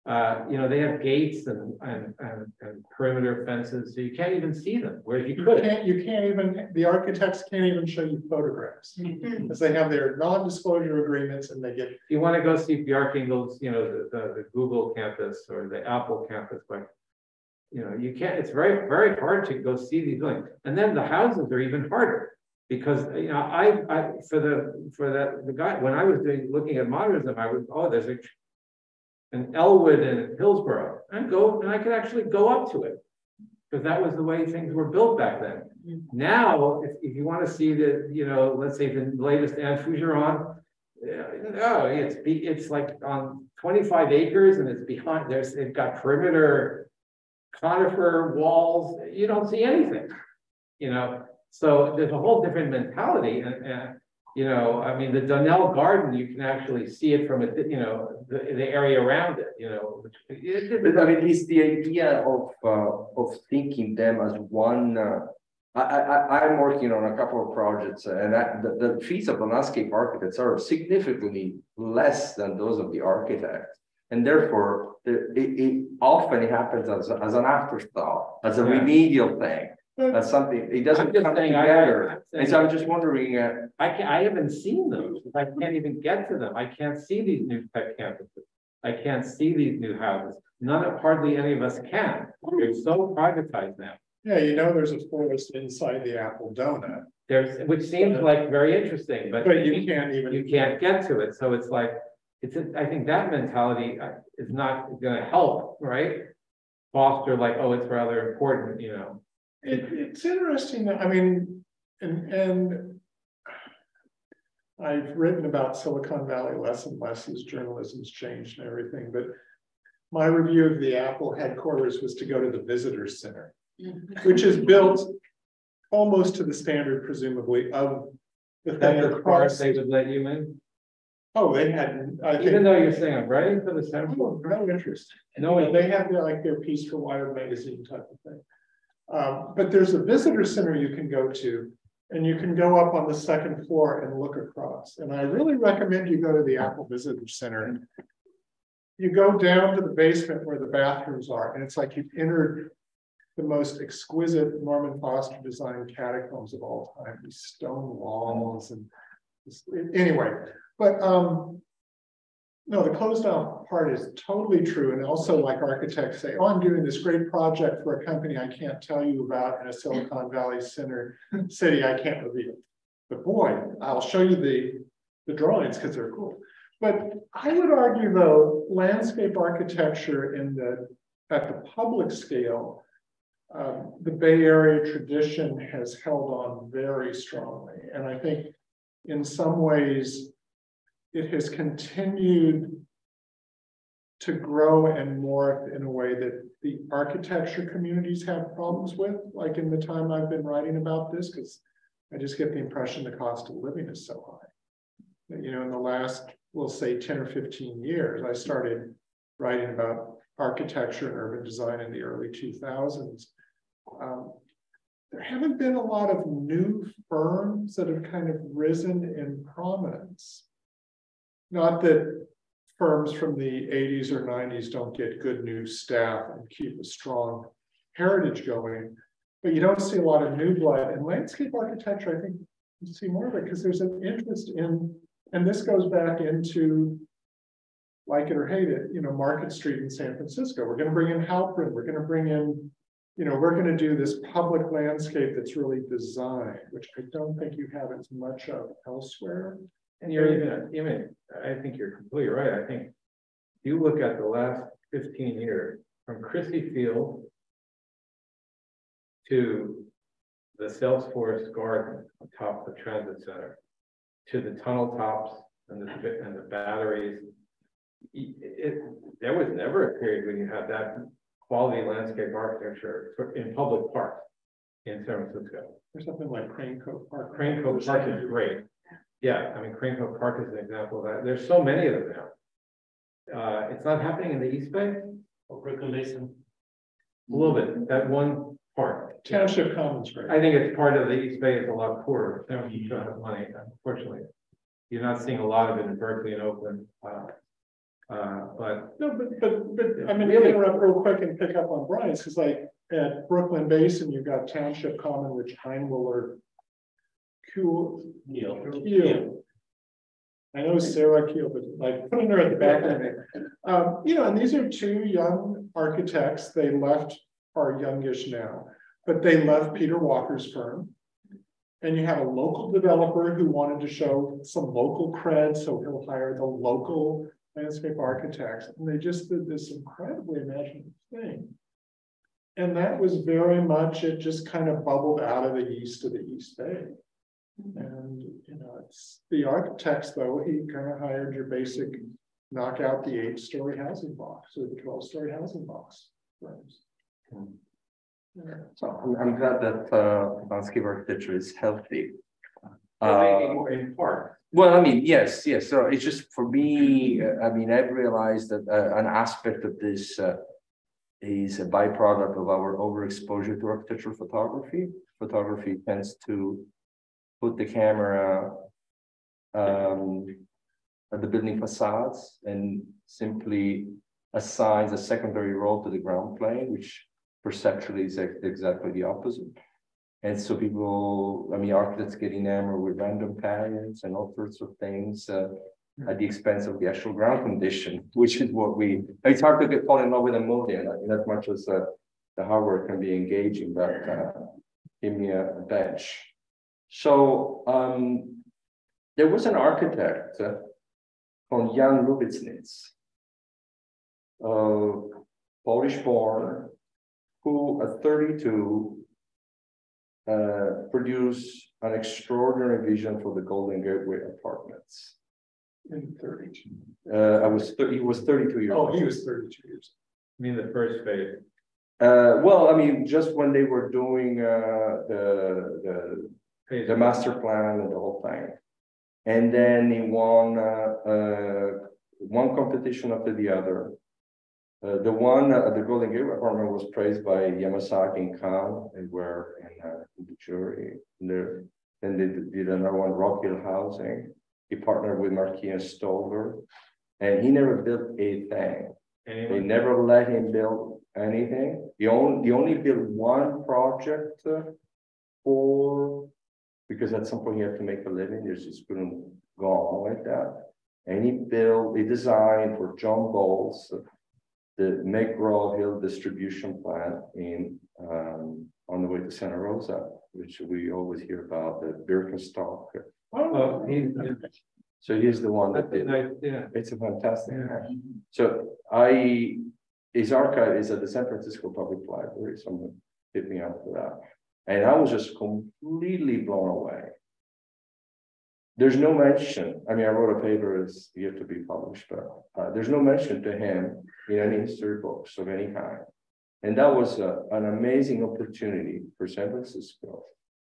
Uh, you know, they have gates and, and, and, and, perimeter fences, so you can't even see them, where you could. You can't, you can't even, the architects can't even show you photographs. Because they have their non-disclosure agreements and they get. If you want to go see Bjarke Ingels, you know, the, the, the, Google campus or the Apple campus, but you know, you can't, it's very, very hard to go see these buildings. And then the houses are even harder. Because you know, I, I for the for that the guy when I was doing looking at modernism, I was oh, there's a and Ellwood and Hillsborough and go and I could actually go up to it because that was the way things were built back then. Mm. Now, if, if, you want to see the, you know, let's say the latest Anne Fougeron, no, it's it's like on 25 acres and it's behind there's they've got perimeter conifer walls. You don't see anything, you know. So there's a whole different mentality and, and you know, I mean, the Donnell Garden, you can actually see it from a, you know, the, the area around it, you know. but I mean, it's the idea of uh, of thinking them as one uh, I, I, I'm working on a couple of projects and that, the, the fees of the landscape architects are significantly less than those of the architects. And therefore, it, it, it often happens as, as an afterthought, as a Yeah. remedial thing, But as something, it I'm doesn't just come saying, I, together. I'm And so I'm just wondering, uh, I can, I haven't seen those, I can't even get to them, I can't see these new tech campuses. I can't see these new houses, none of, hardly any of us can, they're so privatized now. yeah, you know, there's a forest inside the apple donut, There's, which seems like very interesting, but. but you can't even. You can't get to it, so it's like, it's, a- I think that mentality uh, is not gonna help, right? Foster like, oh, it's rather important, you know, It, it's interesting, I mean, and, and. I've written about Silicon Valley less and less as journalism's changed and everything, but. My review of the Apple headquarters was to go to the visitor center, mm-hmm. which is built. Almost to the standard presumably of the thing that's as far across. as they would let you in, Oh, they had, I even think, though you're saying, I'm writing for the center. no oh, no interest. No, No, they have their, like their piece for Wired magazine type of thing. Um, but there's a visitor center you can go to, and you can go up on the second floor and look across. And I really recommend you go to the Apple Visitor Center. You go down to the basement where the bathrooms are, and it's like you've entered the most exquisite Norman Foster designed catacombs of all time, these stone walls and anyway, but um, no, the closed down part is totally true. And also like architects say, oh, I'm doing this great project for a company I can't tell you about in a Silicon Valley center [laughs] city I can't reveal. But boy, I'll show you the, the drawings because they're cool. But I would argue though, landscape architecture in the, at the public scale, um, the Bay Area tradition has held on very strongly. And I think in some ways, it has continued to grow and morph in a way that the architecture communities have problems with, like in the time I've been writing about this, because I just get the impression the cost of living is so high. You know, in the last, we'll say 10 or 15 years, I started writing about architecture and urban design in the early 2000s. Um, there haven't been a lot of new firms that have kind of risen in prominence. Not that firms from the 80s or 90s don't get good new staff and keep a strong heritage going, but you don't see a lot of new blood. And landscape architecture, I think you see more of it because there's an interest in, and this goes back into like it or hate it, you know, Market Street in San Francisco. We're going to bring in Halprin. We're going to bring in, you know, we're going to do this public landscape that's really designed, which I don't think you have as much of elsewhere. And you're even, even, I think you're completely right, I think. You look at the last fifteen years, from Crissy Field. To the Salesforce Garden on top of the transit center. To the tunnel tops and the, and the batteries. It, it- there was never a period when you had that quality landscape architecture in public parks. In San Francisco. There's something like Crane Cove Park. Crane Cove Park is great. Yeah, I mean, Crane Cove Park is an example of that. There's so many of them now. Uh, it's not happening in the East Bay, Or Brooklyn Basin. a little bit, that one part. Township Commons, right? I think it's part of the East Bay is a lot poorer. San Francisco has money, unfortunately. You're not seeing a lot of it in Berkeley and Oakland. Uh, uh, but No, but, but, but, I'm gonna Really? interrupt real quick and pick up on Brian's, because like, at Brooklyn Basin, you've got Township Common, which Einwiller. Neil. Kuehl. I know Sarah Kuehl, but like, putting her at the back of me. Um, you know, and these are two young architects, they left, are youngish now, but they left Peter Walker's firm. And you have a local developer who wanted to show some local cred, so he'll hire the local landscape architects, and they just did this incredibly imaginative thing. And that was very much, it just kind of bubbled out of the east of the East Bay. And, you know, it's the architects, though, he kind of hired your basic knock out the eight-story housing box or the twelve-story housing box. firms. Yeah. So I'm, I'm glad that, uh, landscape architecture is healthy. Uh, in part. Well, I mean, yes, yes. So it's just for me, uh, I mean, I've realized that uh, an aspect of this uh, is a byproduct of our overexposure to architectural photography. Photography tends to put the camera um, at the building facades and simply assigns a secondary role to the ground plane, which perceptually is exactly the opposite. And so people, I mean, architects get enamored with random patterns and all sorts of things uh, at the expense of the actual ground condition, [laughs] which is what we, it's hard to get fall in love with ammonia, in as much as uh, the hardware can be engaging, but uh, give me a bench. So um, there was an architect uh, called Jan Lubicz-Nycz, uh, Polish born, who at 32 uh, produced an extraordinary vision for the Golden Gateway apartments. In thirty-two. Uh, I was, thir- he was 32 years Oh, old. he was thirty-two years. I mean, the first phase. Uh, well, I mean, just when they were doing, uh, the, the, phase the master plan and the whole thing. And then he won, uh, uh, one competition after the other. Uh, the one at the Golden Gate apartment was praised by Yamasaki and Kahn, they were in, uh, in the jury. And Then they did- another one, Rock Hill Housing. He partnered with Marquis and Stoller. And he never built a thing. They never let him build anything. He only, he only built one project uh, for, because at some point you have to make a living, he just couldn't go on like that. And he built, he designed for John Bolles, uh, the McGraw Hill distribution plant in, um, on the way to Santa Rosa, which we always hear about, the Birkenstock. Oh, he, So he's the one that did. nice, yeah. It's a fantastic. Yeah. So I, his archive is at the San Francisco Public Library, someone hit me up for that. And I was just completely blown away. There's no mention, I mean, I wrote a paper, it's yet to be published, but uh, there's no mention to him in any history books of any kind. And that was a- an amazing opportunity for San Francisco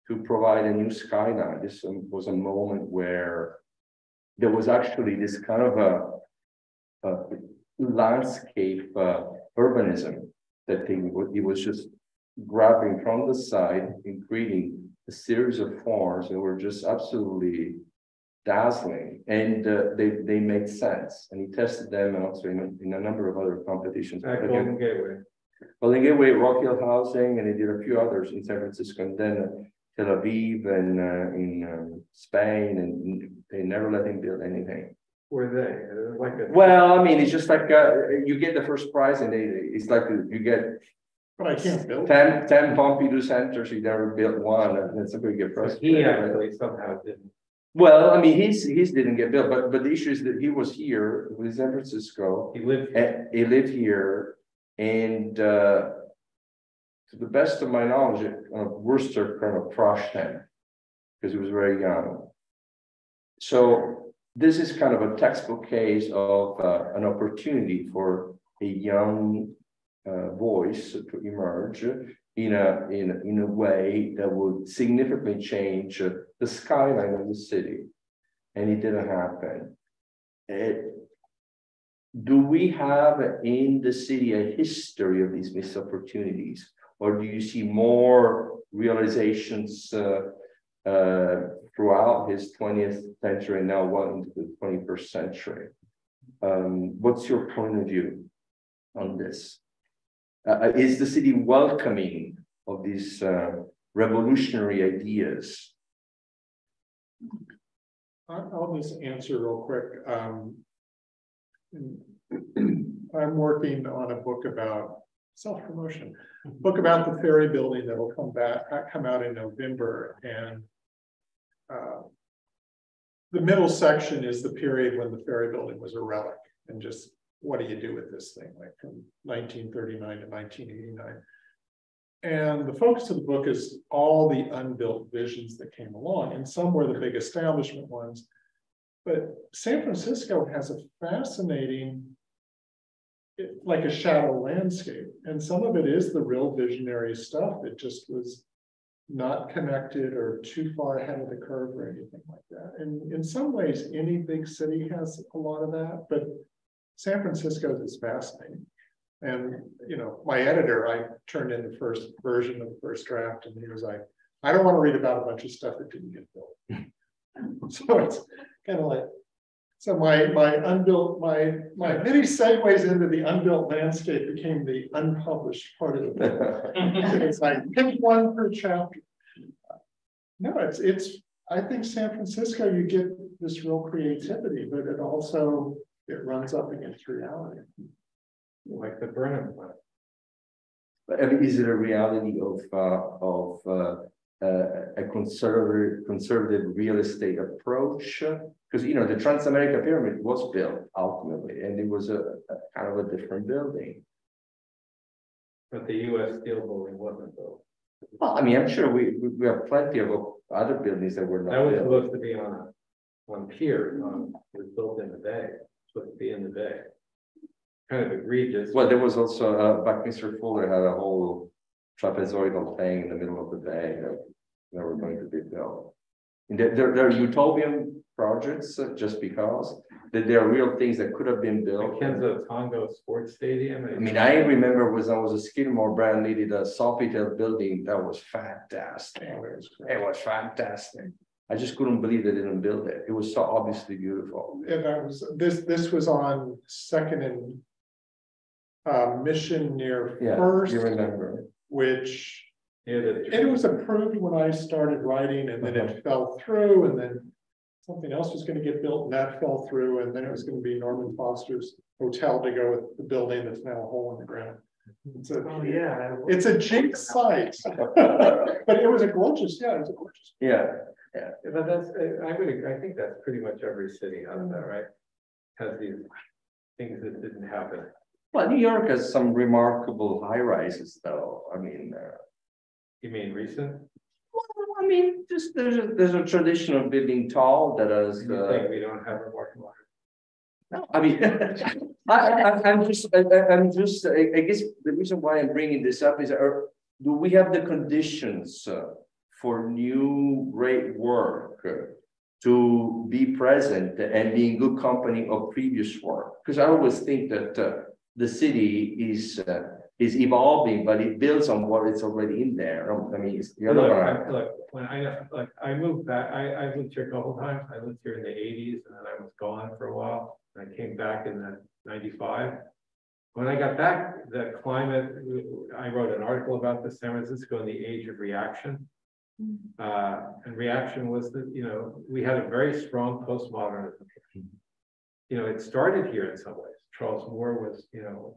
to provide a new skyline. This um, was a moment where there was actually this kind of a, a landscape uh, urbanism that wa- he was just grabbing from the side and creating a series of forms that were just absolutely dazzling and uh, they they made sense and he tested them also in a, in a number of other competitions. At Again, Golden Gateway. gave away Rock Hill Housing and he did a few others in San Francisco and then Tel Aviv and uh, in um, Spain and they never let him build anything. Were they, Uh, like a. Well, I mean, it's just like, uh, you get the first prize and they, it's like you get But I can't build. 10, 10 Pompidou centers, you never built one and then somebody get But first. He actually somehow didn't. Well, I mean, his, his didn't get built, but, but the issue is that he was here with San Francisco. He lived. And he lived here and uh. To the best of my knowledge, uh, Wurster kind of crushed him. Because he was very young. So this is kind of a textbook case of uh, an opportunity for a young. Uh, voice to emerge in a, in, in a way that would significantly change the skyline of the city. And it didn't happen. It, do we have in the city a history of these missed opportunities? Or do you see more realizations uh, uh, throughout his 20th century, and now well into the 21st century? Um, what's your point of view on this? Uh, is the city welcoming of these uh, revolutionary ideas? I'll just answer real quick. Um. I'm working on a book about self-promotion, book about the ferry building that will come back, uh, come out in November and. uh, The middle section is the period when the ferry building was a relic and just what do you do with this thing, like from nineteen thirty-nine to nineteen eighty-nine. And the focus of the book is all the unbuilt visions that came along, and some were the big establishment ones. But San Francisco has a fascinating. like a shadow landscape, and some of it is the real visionary stuff, it just was. Not connected or too far ahead of the curve or anything like that, and in some ways, any big city has a lot of that, but. San Francisco is fascinating. And, you know, my editor, I turned in the first version of the first draft and he was like, I don't want to read about a bunch of stuff that didn't get built. [laughs] So it's kind of like, so my, my unbuilt, my, my many segues into the unbuilt landscape became the unpublished part of the book. [laughs] It's like, pick one per chapter. No, it's, it's, I think San Francisco, you get this real creativity, but it also, it runs up against reality. Like the Burnham plant. But I mean, is it a reality of, uh, of, uh, uh, a conservative, conservative real estate approach? Because, you know, the Transamerica Pyramid was built ultimately, and it was a, a kind of a different building. But the US Steel building wasn't built. Well, I mean, I'm sure we, we, we have plenty of other buildings that were not. That was built. supposed to be on, a on pier, on, it was built in the supposed to be in the bay. Kind of egregious. Well, there was also, uh, Buckminster Fuller had a whole trapezoidal thing in the middle of the bay that, that were going to be built. And there are utopian projects, uh, just because, that there are real things that could have been built. Kenzo Tange Sports Stadium. I mean, I remember when I was a Skidmore, Brand needed a Sofitel building that was fantastic. It was fantastic. I just couldn't believe they didn't build it. It was so obviously beautiful. And that was, this, this was on second and uh, mission near Yeah, first, you remember. which Near it was approved when I started writing and then it fell through and then something else was gonna get built and that fell through and then it was gonna be Norman Foster's hotel to go with the building that's now a hole in the ground. It's a, Oh, yeah. it's a jinx site. [laughs] But it was a gorgeous, yeah, it was a gorgeous. Yeah, Yeah, but that's, uh, I would, I think that's pretty much every city has that, right? Has these things that didn't happen. well, New York has some remarkable high rises though. I mean, uh, You mean recent? well, I mean, just there's a, there's a tradition of building tall that is, You uh, think we don't have water? No, I mean, [laughs] I, I, I'm just, I, I'm just, I, I guess the reason why I'm bringing this up is, are, do we have the conditions uh, for new great work uh, to be present and be in good company of previous work? Because I always think that uh, the city is, uh, is evolving, but it builds on what is already in there. I mean, it's the other Look. I- look, when I, like, I moved back, I, I lived here a couple times, I lived here in the eighties, and then I was gone for a while. I came back in the ninety-five. When I got back, the climate, I wrote an article about the San Francisco and the age of reaction. Uh, and reaction was that, you know, we had a very strong postmodernism. You know, it started here in some ways. Charles Moore was, you know,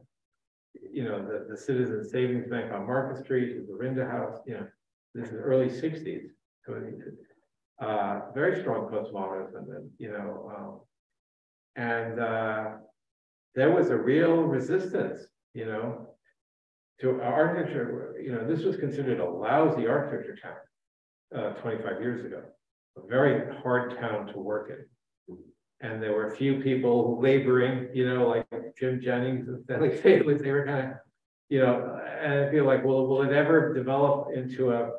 you know, the, the Citizen Savings Bank on Market Street, the Orinda House, you know, this is early sixties. Uh, very strong postmodernism and, you know, um, and, uh, there was a real resistance, you know, to architecture, you know, this was considered a lousy architecture town uh, twenty-five years ago, a very hard town to work in. And there were a few people laboring, you know, like Jim Jennings and Stanley Faitley, they were kind of, you know, and I feel like, well, will it ever develop into a,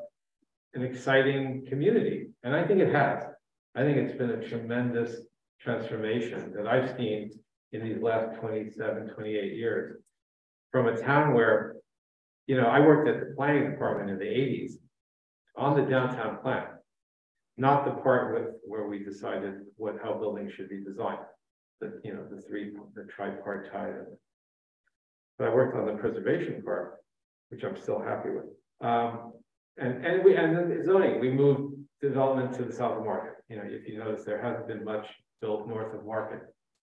an exciting community? And I think it has. I think it's been a tremendous transformation that I've seen in these last 27, 28 years. From a town where, you know, I worked at the planning department in the eighties on the downtown plan. Not the part with, where we decided what, how buildings should be designed. The, you know, the three, the tripartite. But I worked on the preservation part, which I'm still happy with. Um, and, and we, and then zoning, we moved development to the south of Market. You know, if you notice, there hasn't been much built north of Market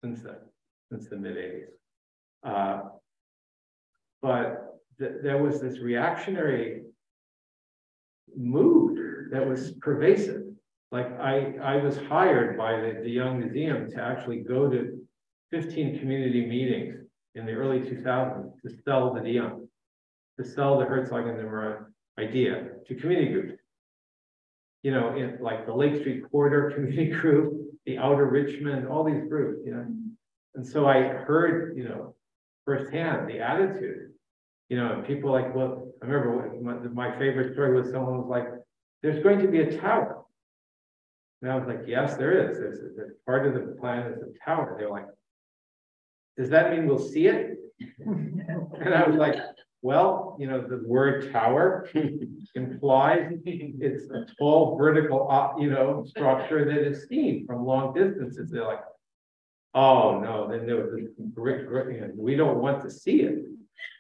since then, since the mid eighties. Uh, but th- there was this reactionary mood that was pervasive. Like I, I was hired by the, the Young Museum to actually go to fifteen community meetings in the early two thousands to sell the Dion, to sell the Herzog and de Meuron idea to community groups. You know, in like the Lake Street Corridor [laughs] Community Group, the Outer Richmond, all these groups, you know. And so I heard, you know, firsthand the attitude. You know, people like, well, I remember my, my favorite story was someone was like, there's going to be a tower. And I was like, yes, there is. There's, there's part of the plan is a tower. They're like, does that mean we'll see it? [laughs] And I was like, well, you know, the word tower [laughs] implies it's a tall vertical, uh, you know, structure that is seen from long distances. They're like, oh, no, then there was this brick, brick, you know, we don't want to see it.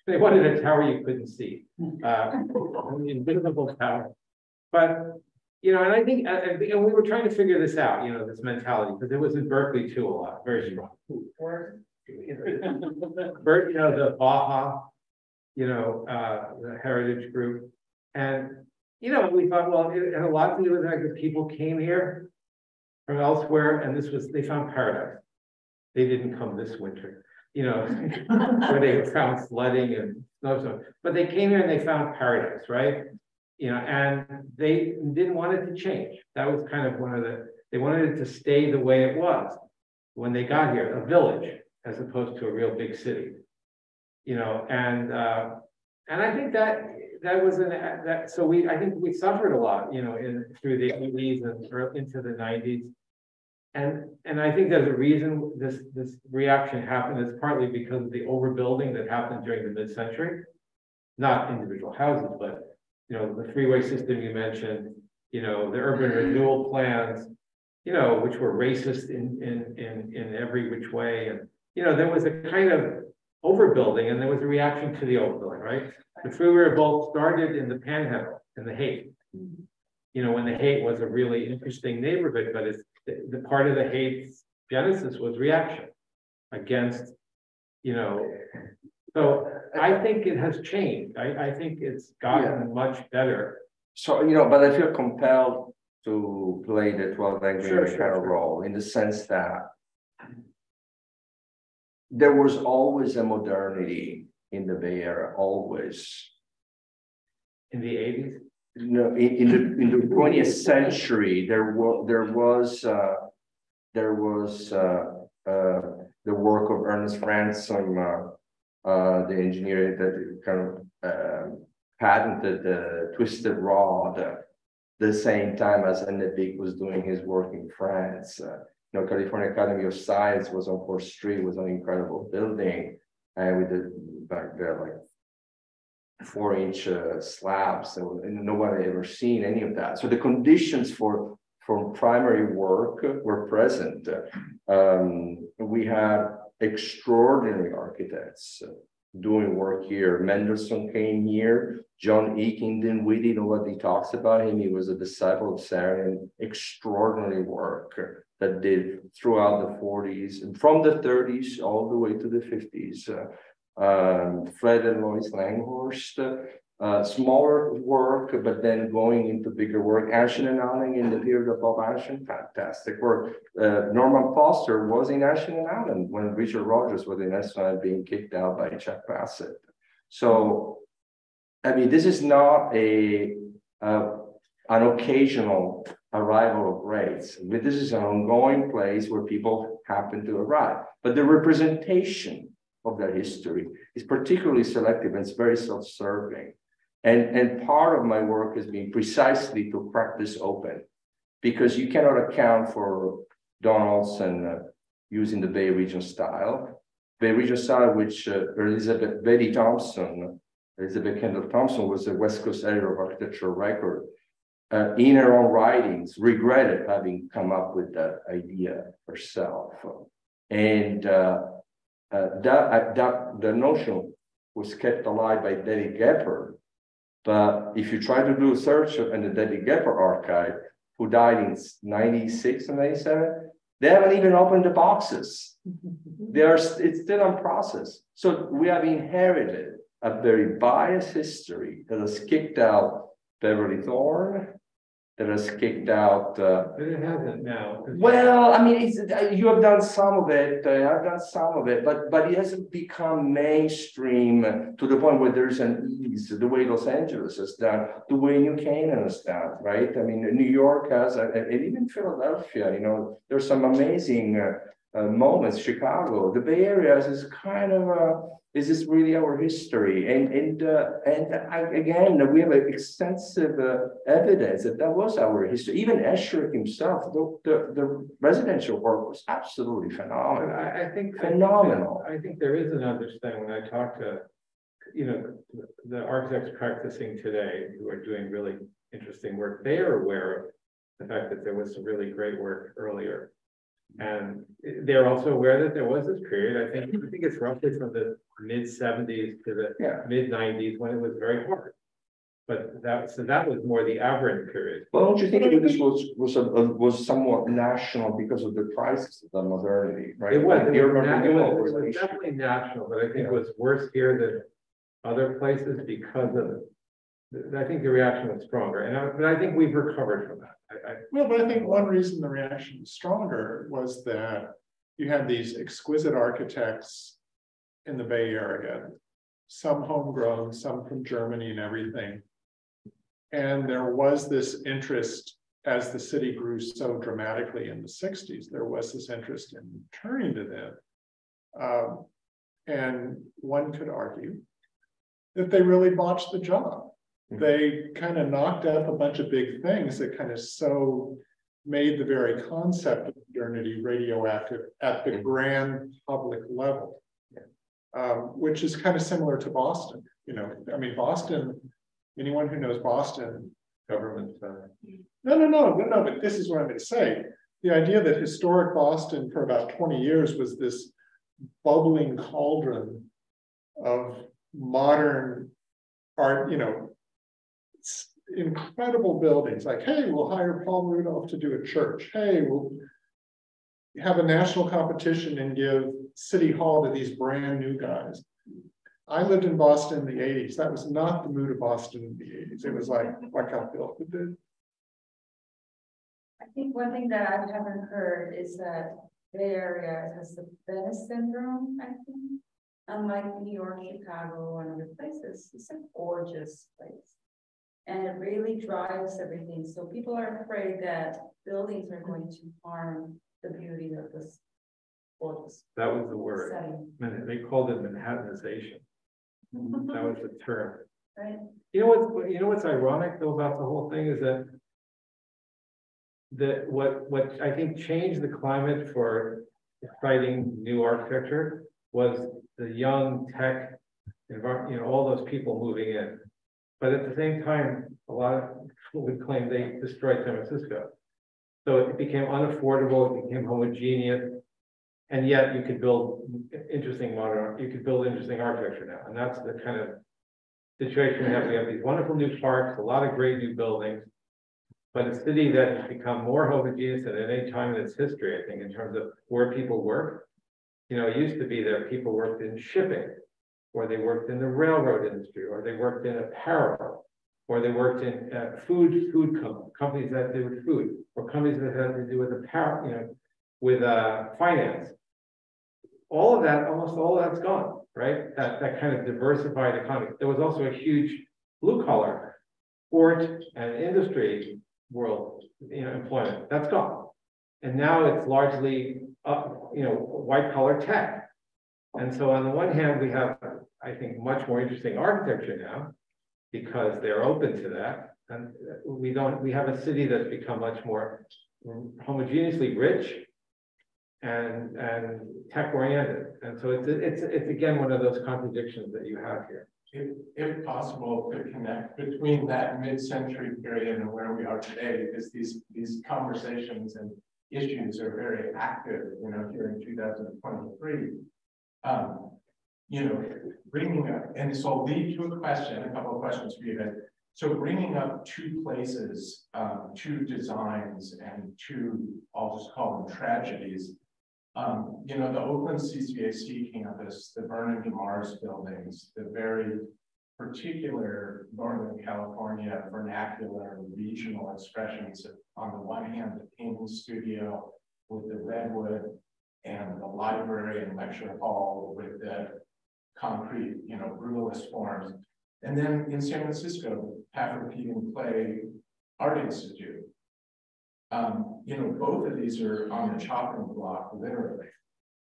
They wanted a tower you couldn't see, uh, an invisible tower. But, you know, and I think, uh, uh, and we were trying to figure this out, you know, this mentality, because it was in Berkeley too a lot, very strong. [laughs] Bert, you know, the BAHA, you know, uh, the heritage group. And, you know, we thought, well, it had a lot to do with the fact that people came here from elsewhere, and this was, they found paradise. They didn't come this winter, you know, [laughs] where they found sledding and snow, but they came here and they found paradise, right? You know, and they didn't want it to change. That was kind of one of the, they wanted it to stay the way it was when they got here, a village, as opposed to a real big city you know, and uh, and I think that that was an that so we I think we suffered a lot, you know, in through the 80s and into the 90s. And and I think there's a reason this this reaction happened. It's partly because of the overbuilding that happened during the mid-century, not individual houses, but you know, the freeway system you mentioned, you know, the urban mm-hmm. renewal plans, you know, which were racist in in in in every which way. And you know, there was a kind of overbuilding and there was a reaction to the overbuilding, right? The freeway revolt started in the panhandle, in the Haight. Mm-hmm. You know, when the Haight was a really interesting neighborhood, but it's the, the part of the Haight genesis was reaction against, you know, so I think it has changed. I, I think it's gotten yeah. much better. So, you know, but I feel compelled to play the 12 angry sure, sure, sure. role in the sense that there was always a modernity in the Bay Area, always. In the 80s? No, in, in the in the 20th century, there was there was uh, there was uh, uh, the work of Ernest Ransome, uh, uh, the engineer that kind of um, patented the twisted rod the same time as Hennebique was doing his work in France. Uh, you know, California Academy of Science was on Fourth Street, was an incredible building, and we did back there like four inch uh, slabs, and nobody ever seen any of that. So the conditions for for primary work were present. Um, we had extraordinary architects doing work here. Mendelsohn came here. John Ekin Dinwiddie, nobody talks about him. He was a disciple of Saarinen. Extraordinary work that did throughout the 40s and from the 30s all the way to the 50s. Uh, um, Fred and Lois Langhorst, uh, smaller work, but then going into bigger work. Anshen and Allen in the period of Bob Anshen, fantastic work. Uh, Norman Foster was in Anshen and Allen when Richard Rogers was in SNL being kicked out by Jack Bassett. So, I mean, this is not a an occasional arrival of race. This is an ongoing place where people happen to arrive. But the representation of that history is particularly selective and it's very self-serving. And, and part of my work has been precisely to crack this open because you cannot account for Donaldson uh, using the Bay Region style. Bay Region style, which uh, Elizabeth Betty Thompson, Elizabeth Kendall Thompson was a West Coast editor of architectural record uh, in her own writings, regretted having come up with that idea herself. And uh, that, uh, that, the notion was kept alive by David Gebhard. But if you try to do a search in the David Gebhard archive, who died in 96 and 97, they haven't even opened the boxes. they are, it's still in process. So we have inherited a very biased history that has kicked out Beverly Thorne, that has kicked out. Uh, but it hasn't now. Well, I mean, uh, you have done some of it. Uh, I've done some of it, but but it hasn't become mainstream to the point where there's an ease. The way Los Angeles has done, the way New Canaan has done, right? I mean, New York has, uh, and even Philadelphia. You know, there's some amazing uh, uh, moments. Chicago, the Bay Area is kind of a is this really our history? And and uh, and I, again, we have extensive uh, evidence that that was our history. Even Esherick himself, the, the, the residential work was absolutely phenomenal. I, I think. Phenomenal. I think there is another thing when I talk to, you know, the architects practicing today who are doing really interesting work, they are aware of the fact that there was some really great work earlier. And they're also aware that there was this period, I think, I think it's roughly from the mid seventies to the Yeah. mid nineties when it was very hard. But that, so that was more the average period. Well, don't you think that this was was a, a- was somewhat national because of the crisis of the modernity, right? It was, Like it was, na- it was- it was definitely national, but I think it was worse here than other places because of. I think the reaction was stronger, and I, but I think we've recovered from that. I, Well, but I think one reason the reaction was stronger was that you had these exquisite architects in the Bay Area, some homegrown, some from Germany and everything. And there was this interest as the city grew so dramatically in the sixties, there was this interest in turning to them. Um, and one could argue that they really botched the job. They kind of knocked up a bunch of big things that kind of so made the very concept of modernity radioactive at the grand public level. Um, which is kind of similar to Boston, you know, I mean, Boston, anyone who knows Boston, government, uh, no, no, no, no, no, but this is what I'm gonna say. The idea that historic Boston for about twenty years was this bubbling cauldron of modern art, you know, incredible buildings, like, hey, we'll hire Paul Rudolph to do a church. Hey, we'll have a national competition and give City Hall to these brand new guys. I lived in Boston in the eighties. That was not the mood of Boston in the eighties. It was like, like how Bill did. I think one thing that I haven't heard is that Bay Area has the Venice syndrome, I think. Unlike New York, Chicago, and other places, it's a gorgeous place. And it really drives everything, so people are afraid that buildings are going to harm the beauty of this. gorgeous that was the word. setting, They called it Manhattanization. That was the [laughs] term. right? You know what's, you know what's ironic though about the whole thing is that. That what, what I think changed the climate for exciting new architecture was the young tech. you know, all those people moving in. But at the same time, a lot of people would claim they destroyed San Francisco. So it became unaffordable, it became homogeneous. And yet you could build interesting modern, you could build interesting architecture now, and that's the kind of situation we have. We have these wonderful new parks, a lot of great new buildings. But a city that has become more homogeneous than at any time in its history, I think, in terms of where people work. You know, it used to be that people worked in shipping, or they worked in the railroad industry, or they worked in apparel. Or they worked in uh, food, food com- companies that do with food, or companies that had to do with apparel, you know, with uh, finance. All of that, almost all of that's gone, right? That, that kind of diversified economy. There was also a huge blue collar sport and industry world, you know, employment. That's gone. And now it's largely, uh, you know, white collar tech. And so on the one hand, we have, I think, much more interesting architecture now because they're open to that. And we don't, we have a city that's become much more homogeneously rich and, and tech oriented. And so it's, it's, it's again, one of those contradictions that you have here. if, if possible, to connect between that mid-century period and where we are today, because these, these conversations and issues are very active, you know, here in two thousand twenty-three. Um, you know, bringing up, and so I'll lead to a question, a couple of questions for you then. So bringing up two places, um, two designs and two, I'll just call them tragedies. Um, you know, the Oakland CCAC campus, the Vernon DeMars buildings, the very particular Northern California vernacular regional expressions of, on the one hand, the painting studio with the redwood and the library and lecture hall with the concrete, you know, brutalist forms. And then in San Francisco, Paffard Keatinge-Clay Art Institute. Um, you know, both of these are on the chopping block, literally.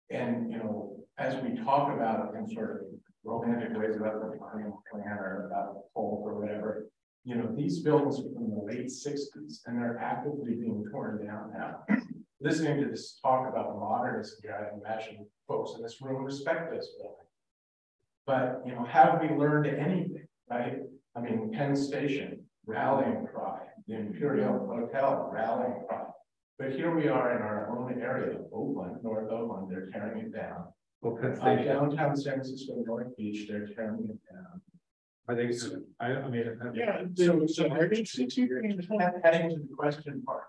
And, you know, as we talk about in sort of romantic ways about the planning plan or about pole or whatever. You know, these buildings are from the late sixties and they're actively being torn down now. Listening to this talk about modernism here, I imagine folks in this room respect this building. But, you know, have we learned anything, right? I mean, Penn Station, rallying cry, the Imperial Hotel, rallying cry. But here we are in our own area, Oakland, North Oakland, they're tearing it down. Well, Penn Uh, Station, Downtown San Francisco, North Beach, they're tearing it down. I think, I, I mean. I- Yeah, so, so Head- Heading to the question part.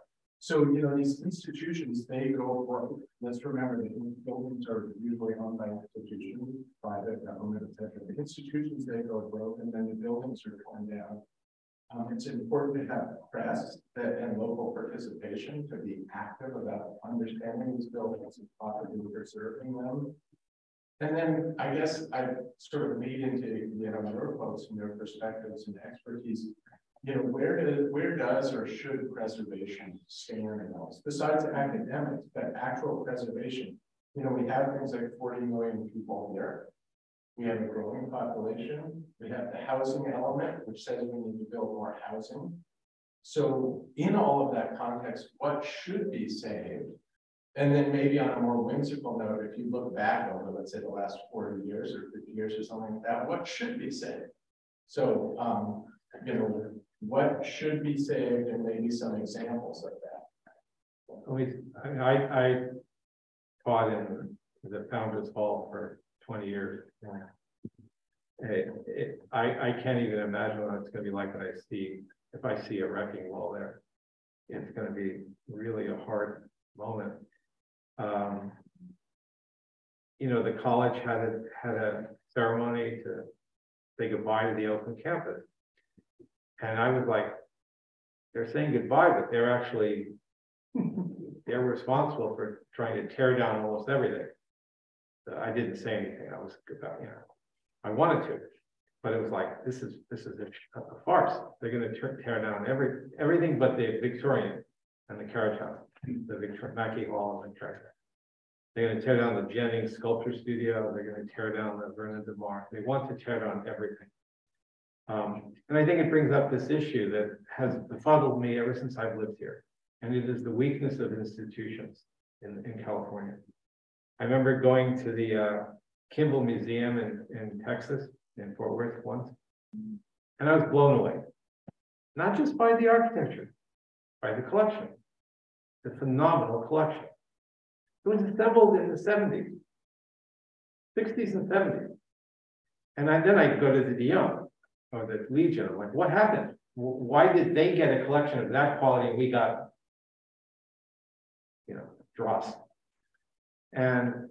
So, you know, these institutions, they go broke. Let's remember that buildings are usually owned by institutions, private, government, et cetera. The institutions, they go broke and then the buildings are torn down. Um, it's important to have press that and local participation to be active about understanding these buildings and properly preserving them. And then I guess I sort of lead into, you know, your folks and your perspectives and expertise. You know, where does, where does or should preservation stand in those, besides the academics, but actual preservation? You know, we have things like forty million people here. We have a growing population, we have the housing element, which says we need to build more housing. So in all of that context, what should be saved? And then maybe on a more whimsical note, if you look back over, let's say, the last forty years or fifty years or something like that, what should be saved? So, um, you know, what should be saved and maybe some examples of that. At I, I, taught in the Founders Hall for twenty years. It, it, I, I can't even imagine what it's gonna be like when I see, if I see a wrecking wall there. It's gonna be really a hard moment. Um. You know, the college had a, had a ceremony to say goodbye to the open campus. And I was like, they're saying goodbye, but they're actually [laughs] they're responsible for trying to tear down almost everything. I didn't say anything, I was about, you know, I wanted to, but it was like, this is, this is a a farce. They're gonna tear, tear down every, everything but the Victorian and the carriage house, the Victor, Macky Hall and the carriage. House. They're gonna tear down the Jennings Sculpture Studio, they're gonna tear down the Vernon de Mar, they want to tear down everything. Um, and I think it brings up this issue that has befuddled me ever since I've lived here. And it is the weakness of institutions in, in California. I remember going to the uh, Kimbell Museum in, in Texas, in Fort Worth once. And I was blown away. Not just by the architecture, by the collection. The phenomenal collection. It was assembled in the seventies. Sixties and seventies. And I, then I go to the de Young or the Legion, like, what happened? Why did they get a collection of that quality and we got you know, dross. And,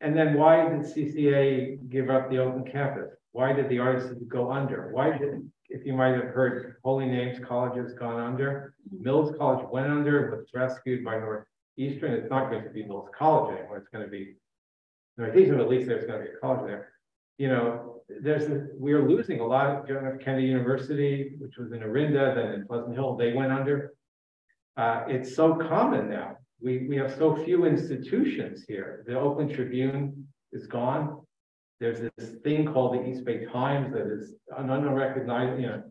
and then why did CCA give up the open campus? Why did the artists go under? Why did, if you might have heard, Holy Names College has gone under. Mm-hmm. Mills College went under, was rescued by Northeastern. It's not going to be Mills College anymore. It's going to be Northeastern, at least there's going to be a college there. You know, there's, a- we are losing a lot of John F. Kennedy University, which was in Orinda, then in Pleasant Hill, they went under. Uh, it's so common now. We, we have so few institutions here. The Oakland Tribune is gone. There's this thing called the East Bay Times that is an unrecognized, you know.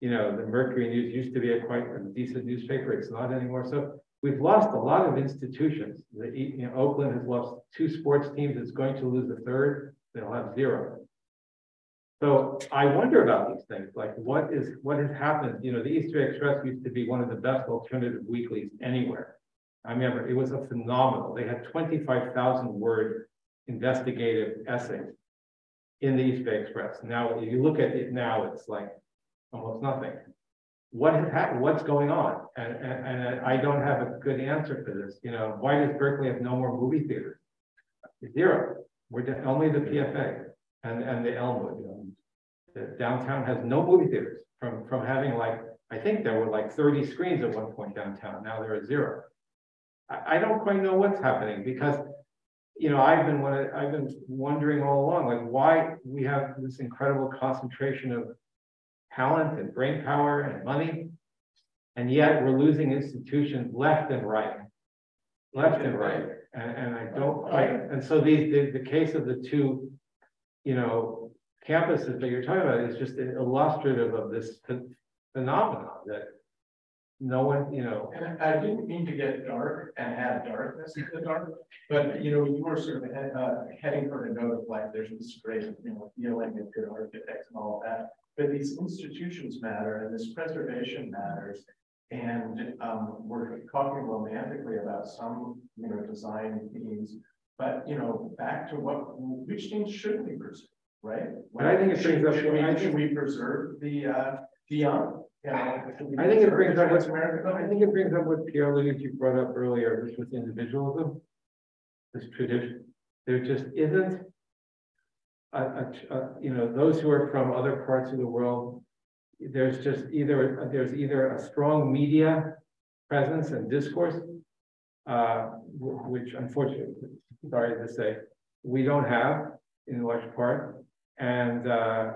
You know, the Mercury News used to be a quite a decent newspaper. It's not anymore. So we've lost a lot of institutions. The, you know, Oakland has lost two sports teams. It's going to lose a third. They'll have zero. So I wonder about these things, like what is, what has happened? You know, the East Bay Express used to be one of the best alternative weeklies anywhere. I remember it was a phenomenal, they had twenty-five thousand word investigative essays in the East Bay Express. Now, if you look at it now, it's like almost nothing. What has happened? What's going on? And, and, and I don't have a good answer for this. You know, why does Berkeley have no more movie theaters? Zero. We're down- only the PFA and, and the Elmwood. The downtown has no movie theaters from, from having like, I think there were like thirty screens at one point downtown. Now there are zero. I, I don't quite know what's happening because, you know, I've been, I've been wondering all along, like why we have this incredible concentration of talent and brain power and money. And yet we're losing institutions left and right. Left and right. And, and I don't quite, and so these, the, the case of the two you know, campuses that you're talking about is just illustrative of this ph- phenomenon that no one, you know, And I didn't mean to get dark and add darkness to the dark, but you know, you were sort of uh, heading for a note of like, there's this great, you know, feeling of good architects and all that. But these institutions matter and this preservation matters. And um, we're talking romantically about some, you know, design themes. But you know, back to what, which things should we preserve, right? But I think it brings up- Should we- I think- Should we preserve the uh, the young? You know, I think it brings up, what-? I think it brings up what Pierluigi brought up earlier, which was individualism. This tradition, there just isn't. A, a, a- you know, those who are from other parts of the world. There's just either, there's either a strong media presence and discourse. Uh, wh- which unfortunately, sorry to say, we don't have in large part, and, uh.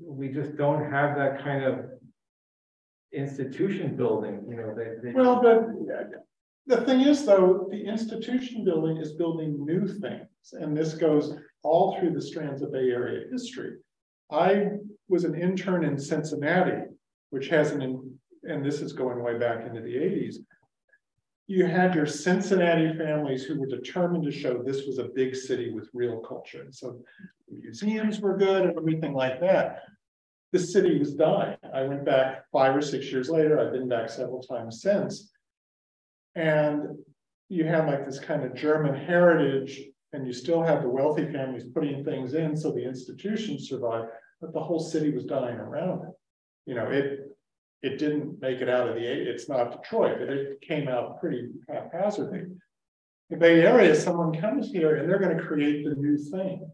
We just don't have that kind of institution building, you know, they, they. Well, but the thing is, though, the institution building is building new things, and this goes all through the strands of Bay Area history. I was an intern in Cincinnati, which has an, and this is going way back into the eighties. You had your Cincinnati families who were determined to show this was a big city with real culture, and so museums were good and everything like that the city was dying. I went back five or six years later. I've been back several times since. And you have like this kind of German heritage, and you still have the wealthy families putting things in so the institutions survive, but the whole city was dying around it. You know, it, it didn't make it out of the, it's not Detroit, but it came out pretty haphazardly. The Bay Area, someone comes here and they're gonna create the new thing.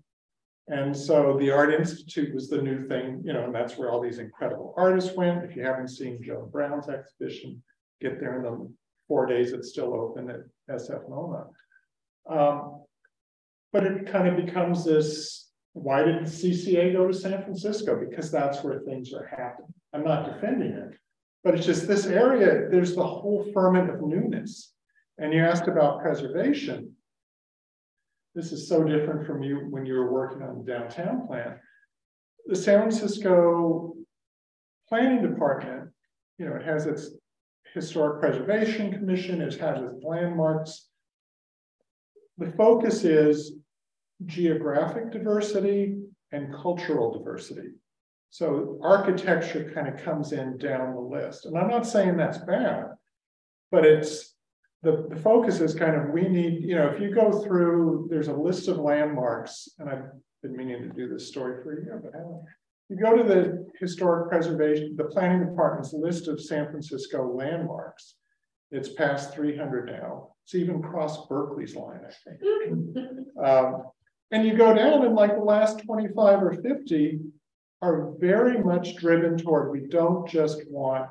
And so the Art Institute was the new thing, you know, and that's where all these incredible artists went. If you haven't seen Joan Brown's exhibition, get there in the four days it's still open at SF MoMA. Um, but it kind of becomes this, why didn't CCA go to San Francisco? Because that's where things are happening. I'm not defending it, but it's just this area, there's the whole ferment of newness. And you asked about preservation. This is so different from you when you were working on the downtown plan. The San Francisco Planning Department, you know, it has its Historic Preservation Commission, it has its landmarks. The focus is geographic diversity and cultural diversity. So architecture kind of comes in down the list. And I'm not saying that's bad, but it's the, the focus is kind of, we need, you know, if you go through, there's a list of landmarks, and I've been meaning to do this story for a year, but. You go to the historic preservation, the planning department's list of San Francisco landmarks. It's past three hundred now. It's even crossed Berkeley's line, I think. [laughs] Um, and you go down and like the last twenty-five or fifty are very much driven toward, we don't just want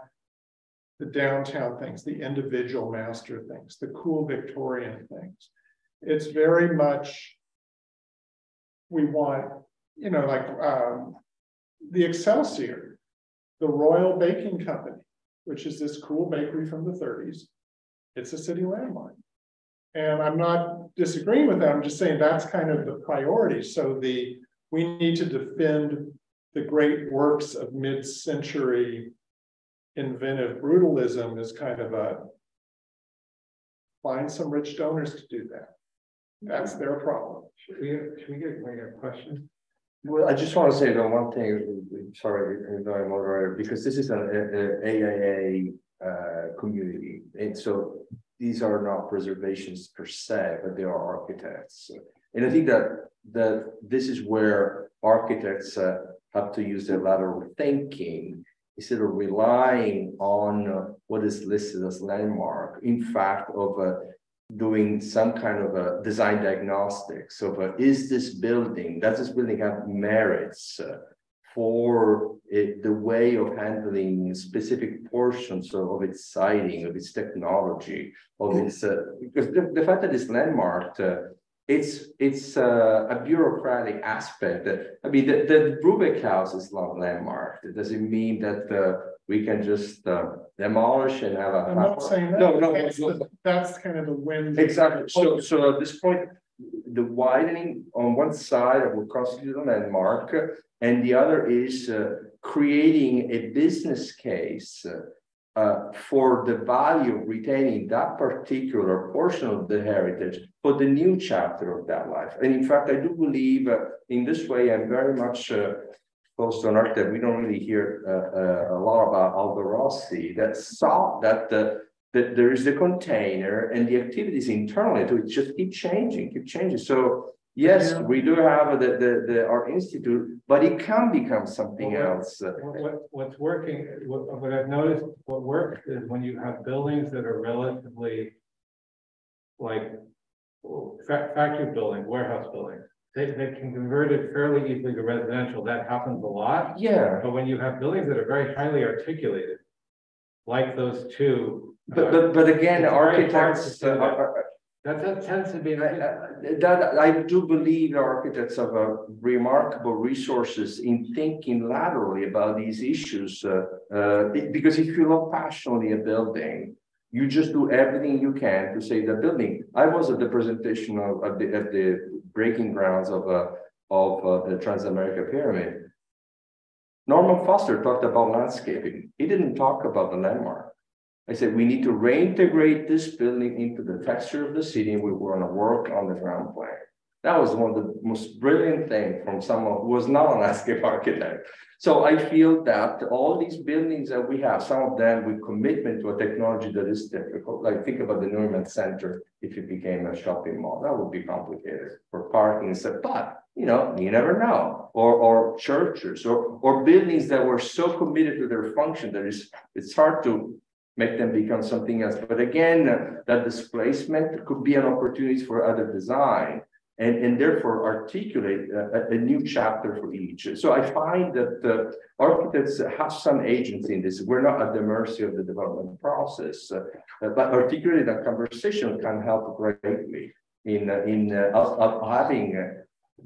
the downtown things, the individual master things, the cool Victorian things. It's very much. We want, you know, like um, the Excelsior, the Royal Baking Company, which is this cool bakery from the 30s. It's a city landmark. And I'm not disagreeing with that. I'm just saying that's kind of the priority. So the we need to defend the great works of mid-century inventive brutalism is kind of a find some rich donors to do that. That's their problem. Should we, should we get, like a question? Well, I just want to say the one thing, sorry, moderator, because this is an AIA uh, community, and so these are not preservations per se, but they are architects. And I think that that this is where architects uh, have to use their lateral thinking instead of relying on what is listed as landmark. In fact, of uh, doing some kind of a design diagnostics of uh, is this building, does this building have merits for it, the way of handling specific portions of, of its siding, of its technology, of its, uh, because the, the fact that it's landmarked, uh, it's it's uh, a bureaucratic aspect. I mean, the, the Brubeck House is not landmarked. Does it mean that uh, we can just uh, demolish and have a? I'm not saying that. No, no, That's, no. the- that's kind of the wind. Exactly. So, so at this point, the widening on one side of what constitutes a landmark, and the other is uh, creating a business case uh, uh, for the value of retaining that particular portion of the heritage for the new chapter of that life. And in fact, I do believe uh, in this way, I'm very much uh, close to an architect. We don't really hear uh, a lot about Aldo Rossi that saw that the that there is the container and the activities internally to it just keep changing, keep changing. So yes, Yeah. we do have the, the, the, our institute, but it can become something Well, else. What, what- what's working, what, what I've noticed, what works is when you have buildings that are relatively. Like, factory buildings, warehouse buildings, they, they can convert it fairly easily to residential, that happens a lot. Yeah, But when you have buildings that are very highly articulated, like those two. But, uh, but, but again, It's very hard to architects, do uh, that. are- That, that tends to be. I- I- That I do believe architects have a remarkable resources in thinking laterally about these issues. uh, uh, because if you love passionately a building, you just do everything you can to save the building. I was at the presentation of, of the, at the breaking grounds of, uh, of uh, the Transamerica Pyramid. Norman Foster talked about landscaping. He didn't talk about the landmark. I said, we need to reintegrate this building into the texture of the city. We were gonna work on the ground plan. That was one of the most brilliant things from someone who was not a landscape [laughs] architect. So I feel that all these buildings that we have, some of them with commitment to a technology that is difficult, like think about the Newman Center, if it became a shopping mall, that would be complicated for parking stuff, but you know, you never know. Or, or churches or, or buildings that were so committed to their function that it's, it's hard to make them become something else. But again, uh, that displacement could be an opportunity for other design and, and therefore articulate a, a- new chapter for each. So I find that architects have some agency in this. We're not at the mercy of the development process, uh, but articulating that conversation can help greatly in, uh, in uh, us, having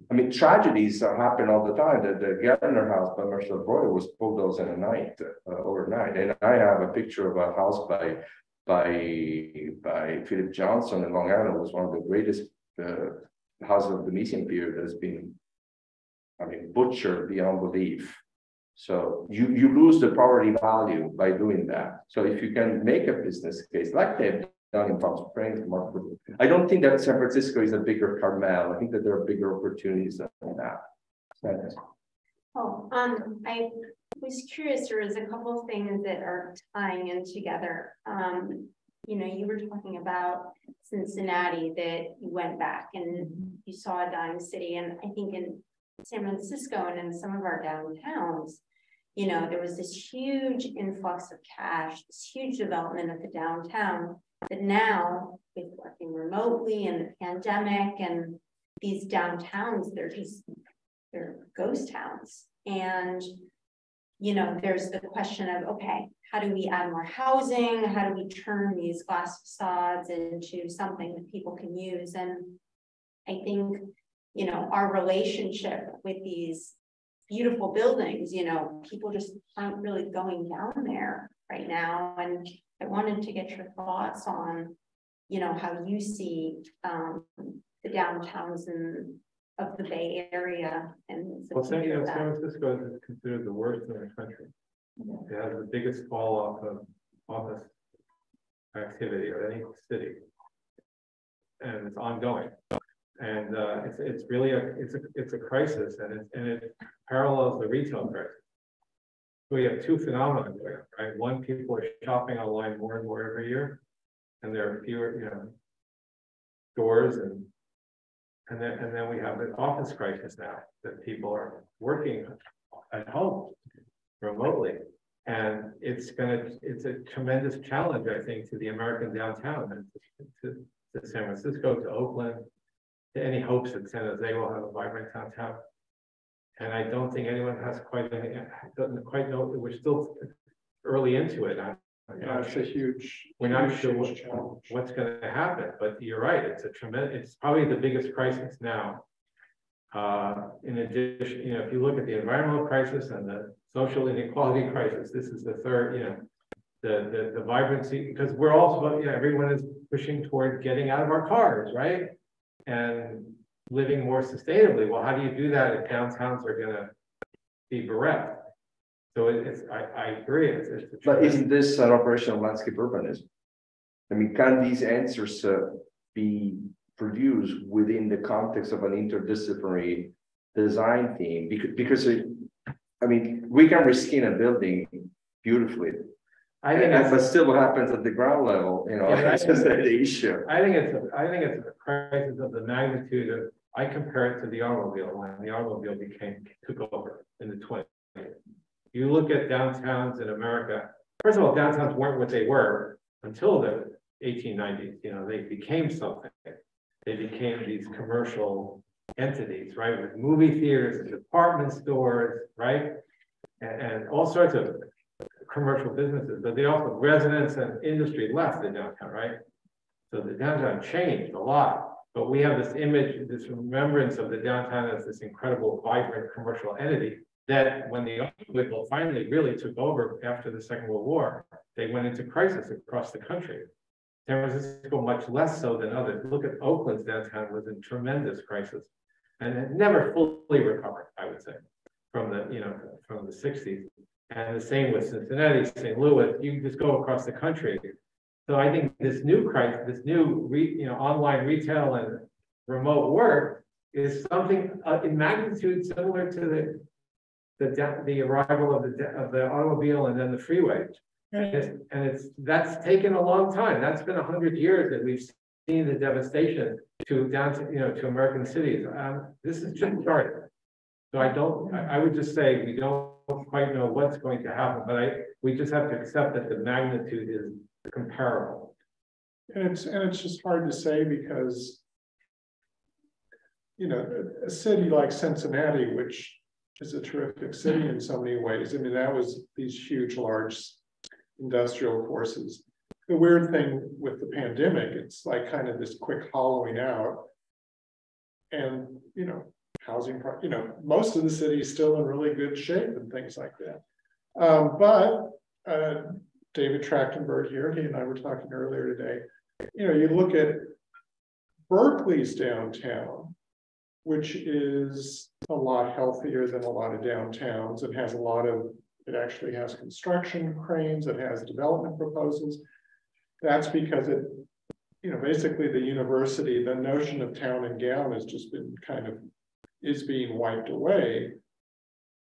I mean, tragedies happen all the time. The, the Gardner House by Marshall Boyle was bulldozed in a night, uh, overnight. And I have a picture of a house by, by, by Philip Johnson in Long Island, was one of the greatest, uh, houses of the Miesian period that has been, I mean, butchered beyond belief. So you, you lose the property value by doing that. So if you can make a business case like they've done in Palm Springs, I don't think that San Francisco is a bigger Carmel. I think that there are bigger opportunities than that. Oh, um, I was curious, there was a couple of things that are tying in together. Um, you know, you were talking about Cincinnati that you went back and you saw a dying city, and I think in San Francisco and in some of our downtowns, you know, there was this huge influx of cash, this huge development of the downtown that now with working remotely and the pandemic and these downtowns, they're just they're ghost towns. And, you know, there's the question of, okay, how do we add more housing? How do we turn these glass facades into something that people can use? And I think, you know, our relationship with these beautiful buildings, you know, people just aren't really going down there right now. And I wanted to get your thoughts on, you know, how you see um, the downtowns and of the Bay Area and. Well, San, you know. San Francisco is considered the worst in the country. It has the biggest fall off of office activity of any city. And it's ongoing. And uh, it's, it's really a, it's a, it's a crisis and it, and it parallels the retail crisis. So we have two phenomena there, right? One, people are shopping online more and more every year. And there are fewer, you know, stores and and then, and then we have an office crisis now, that people are working at home remotely. And it's gonna, it's a tremendous challenge, I think, to the American downtown and to, to San Francisco, to Oakland. To any hopes that San Jose will have a vibrant downtown. And I don't think anyone has quite, any- doesn't quite know, we're still early into it. I'm not That's a huge. we're not huge, sure what, challenge. what's gonna happen, but you're right, it's a tremendous, it's probably the biggest crisis now. Uh, in addition, you know, if you look at the environmental crisis and the social inequality crisis, this is the third, you know. The, the, the vibrancy, because we're also, you know, everyone is pushing toward getting out of our cars, right? and living more sustainably. Well, how do you do that if downtowns are gonna be bereft? So it- it's, I, I agree, it's, it's. But isn't this an operational landscape urbanism? I mean, can these answers uh, be produced within the context of an interdisciplinary design theme? Because, because, it- I mean, we can reskin a building beautifully. I think And-. But still what happens at the ground level, you know, Yeah, [laughs] that's just the issue. I think it's, a- I think it's a crisis of the magnitude of, I compare it to the automobile, when the automobile became, took over in the twenties. You look at downtowns in America, first of all, downtowns weren't what they were until the eighteen nineties, you know, they became something. They became these commercial entities, right, with movie theaters and department stores, right? And, and all sorts of commercial businesses, but they also, residents and industry left the downtown, right? So the downtown changed a lot, but we have this image, this remembrance of the downtown as this incredible, vibrant commercial entity. That when the automobile finally really took over after the Second World War, they went into crisis across the country. San Francisco much less so than others. Look at Oakland's downtown was in tremendous crisis. And it never fully recovered, I would say, from the, you know, from the sixties. And the same with Cincinnati, St. Louis, you just go across the country. So I think this new crisis, this new re, you know, online retail and remote work is something uh, in magnitude similar to the the, the arrival of the, of the automobile and then the freeway. And it's, and it's, that's taken a long time. That's been a hundred years that we've seen the devastation to down to, you know, to American cities. Um, this is just starting. So I don't, I, I would just say, we don't quite know what's going to happen, but I, we just have to accept that the magnitude is comparable. And it's, and it's just hard to say because. You know, a- city like Cincinnati, which is a terrific city in so many ways, I mean, that was these huge, large. Industrial forces. The weird thing with the pandemic, it's like kind of this quick hollowing out. And, you know, housing, you know, most of the city is still in really good shape and things like that. Um, but, uh, David Trachtenberg here, he and I were talking earlier today. You know, you look at Berkeley's downtown, which is a lot healthier than a lot of downtowns and has a lot of, it actually has construction cranes, it has development proposals. That's because it, you know, basically the university, the notion of town and gown has just been kind of, is being wiped away.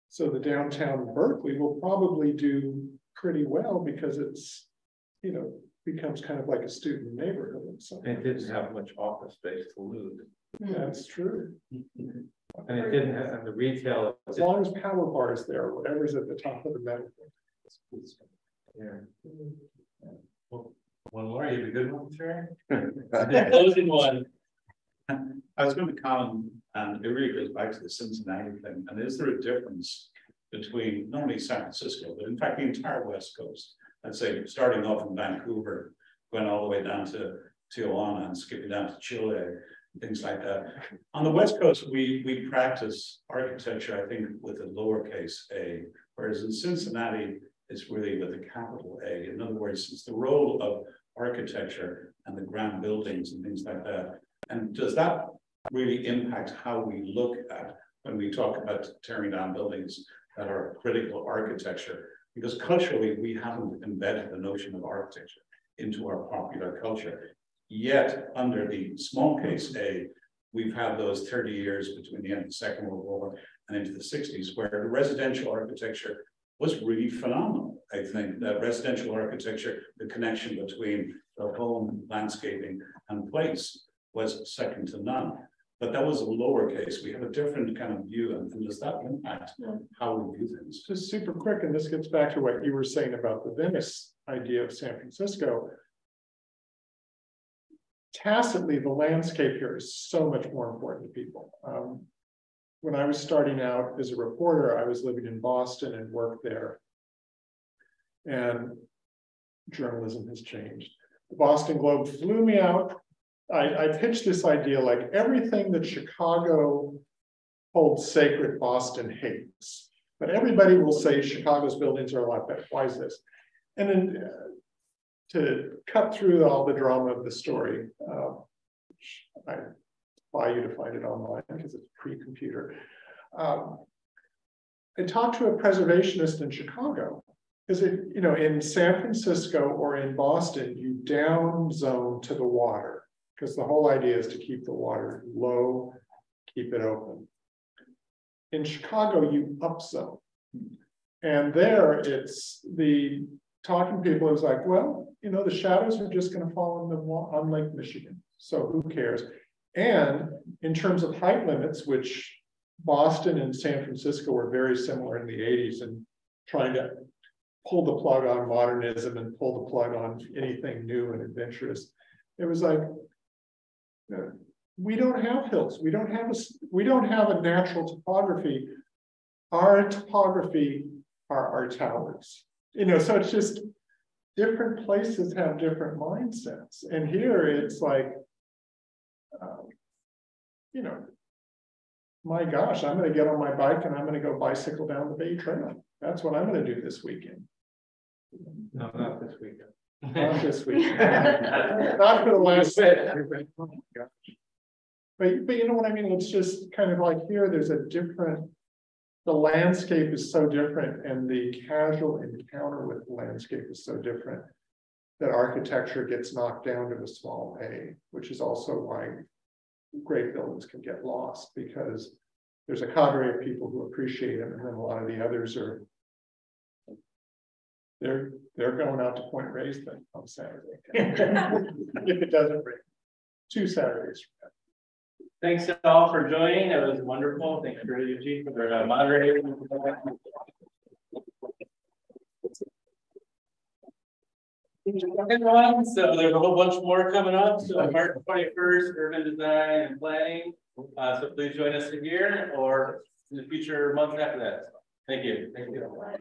So the downtown Berkeley will probably do pretty well because it's, you know, becomes kind of like a student neighborhood in some And it didn't have much office space to lose. Hmm. That's true. And it didn't have, and the retail. As long as power bar is there, whatever's at the top of the metal. Yeah. One more, you have a good one, Terry? [laughs] Yeah. Closing one. I was going to comment, and it really goes back to the Cincinnati thing, and is there a difference between not only San Francisco, but in fact, the entire West Coast? I'd say starting off in Vancouver, going all the way down to Tijuana and skipping down to Chile, things like that. On the West Coast, we, we practice architecture, I think, with a lowercase a, whereas in Cincinnati, it's really with a capital A. In other words, it's the role of architecture and the grand buildings and things like that. And does that really impact how we look at when we talk about tearing down buildings that are critical architecture? Because culturally, we haven't embedded the notion of architecture into our popular culture. Yet, under the small case A, we've had those 30 years between the end of the Second World War and into the 60s, where the residential architecture was really phenomenal. I think that residential architecture, the connection between the home, landscaping, and place was second to none. But that was a lowercase. We have a different kind of view, and, and does that impact how we view things? Just super quick, and this gets back to what you were saying about the Venice idea of San Francisco. Tacitly, the landscape here is so much more important to people. Um, when I was starting out as a reporter, I was living in Boston and worked there. And journalism has changed. The Boston Globe flew me out. I, I pitched this idea like everything that Chicago holds sacred, Boston hates. But everybody will say Chicago's buildings are a lot better. Why is this? And then uh, to cut through all the drama of the story, uh, I buy you to find it online because it's pre-computer. Um, I talked to a preservationist in Chicago. Because it, you know, in San Francisco or in Boston, you down zone to the water. Because the whole idea is to keep the water low, keep it open. In Chicago, you up zone. And there it's the talking people is like, well, you know, the shadows are just going to fall on the on Lake Michigan. So who cares? And in terms of height limits, which Boston and San Francisco were very similar in the 80s and trying to pull the plug on modernism and pull the plug on anything new and adventurous. It was like, we don't have hills. We don't have a, we don't have a natural topography. Our topography are our towers. You know, so it's just different places have different mindsets. And here it's like, um, you know, my gosh, I'm going to get on my bike and I'm going to go bicycle down the Bay Trail. That's what I'm going to do this weekend. No, not this weekend. Not this [laughs] week. Not for the last bit. But, but you know what I mean? It's just kind of like here, there's a different, the landscape is so different and the casual encounter with the landscape is so different that architecture gets knocked down to a small a, which is also why great buildings can get lost because there's a cadre of people who appreciate them and then a lot of the others are they're they're going out to Point Reyes then on Saturday. [laughs] if it doesn't rain. Two Saturdays. Thanks all for joining. It was wonderful. Thanks for Eugene for uh, moderating. Everyone, so there's a whole bunch more coming up. So March 21st, urban design and planning. Uh, so please join us here or in the future months after that. Thank you. Thank you.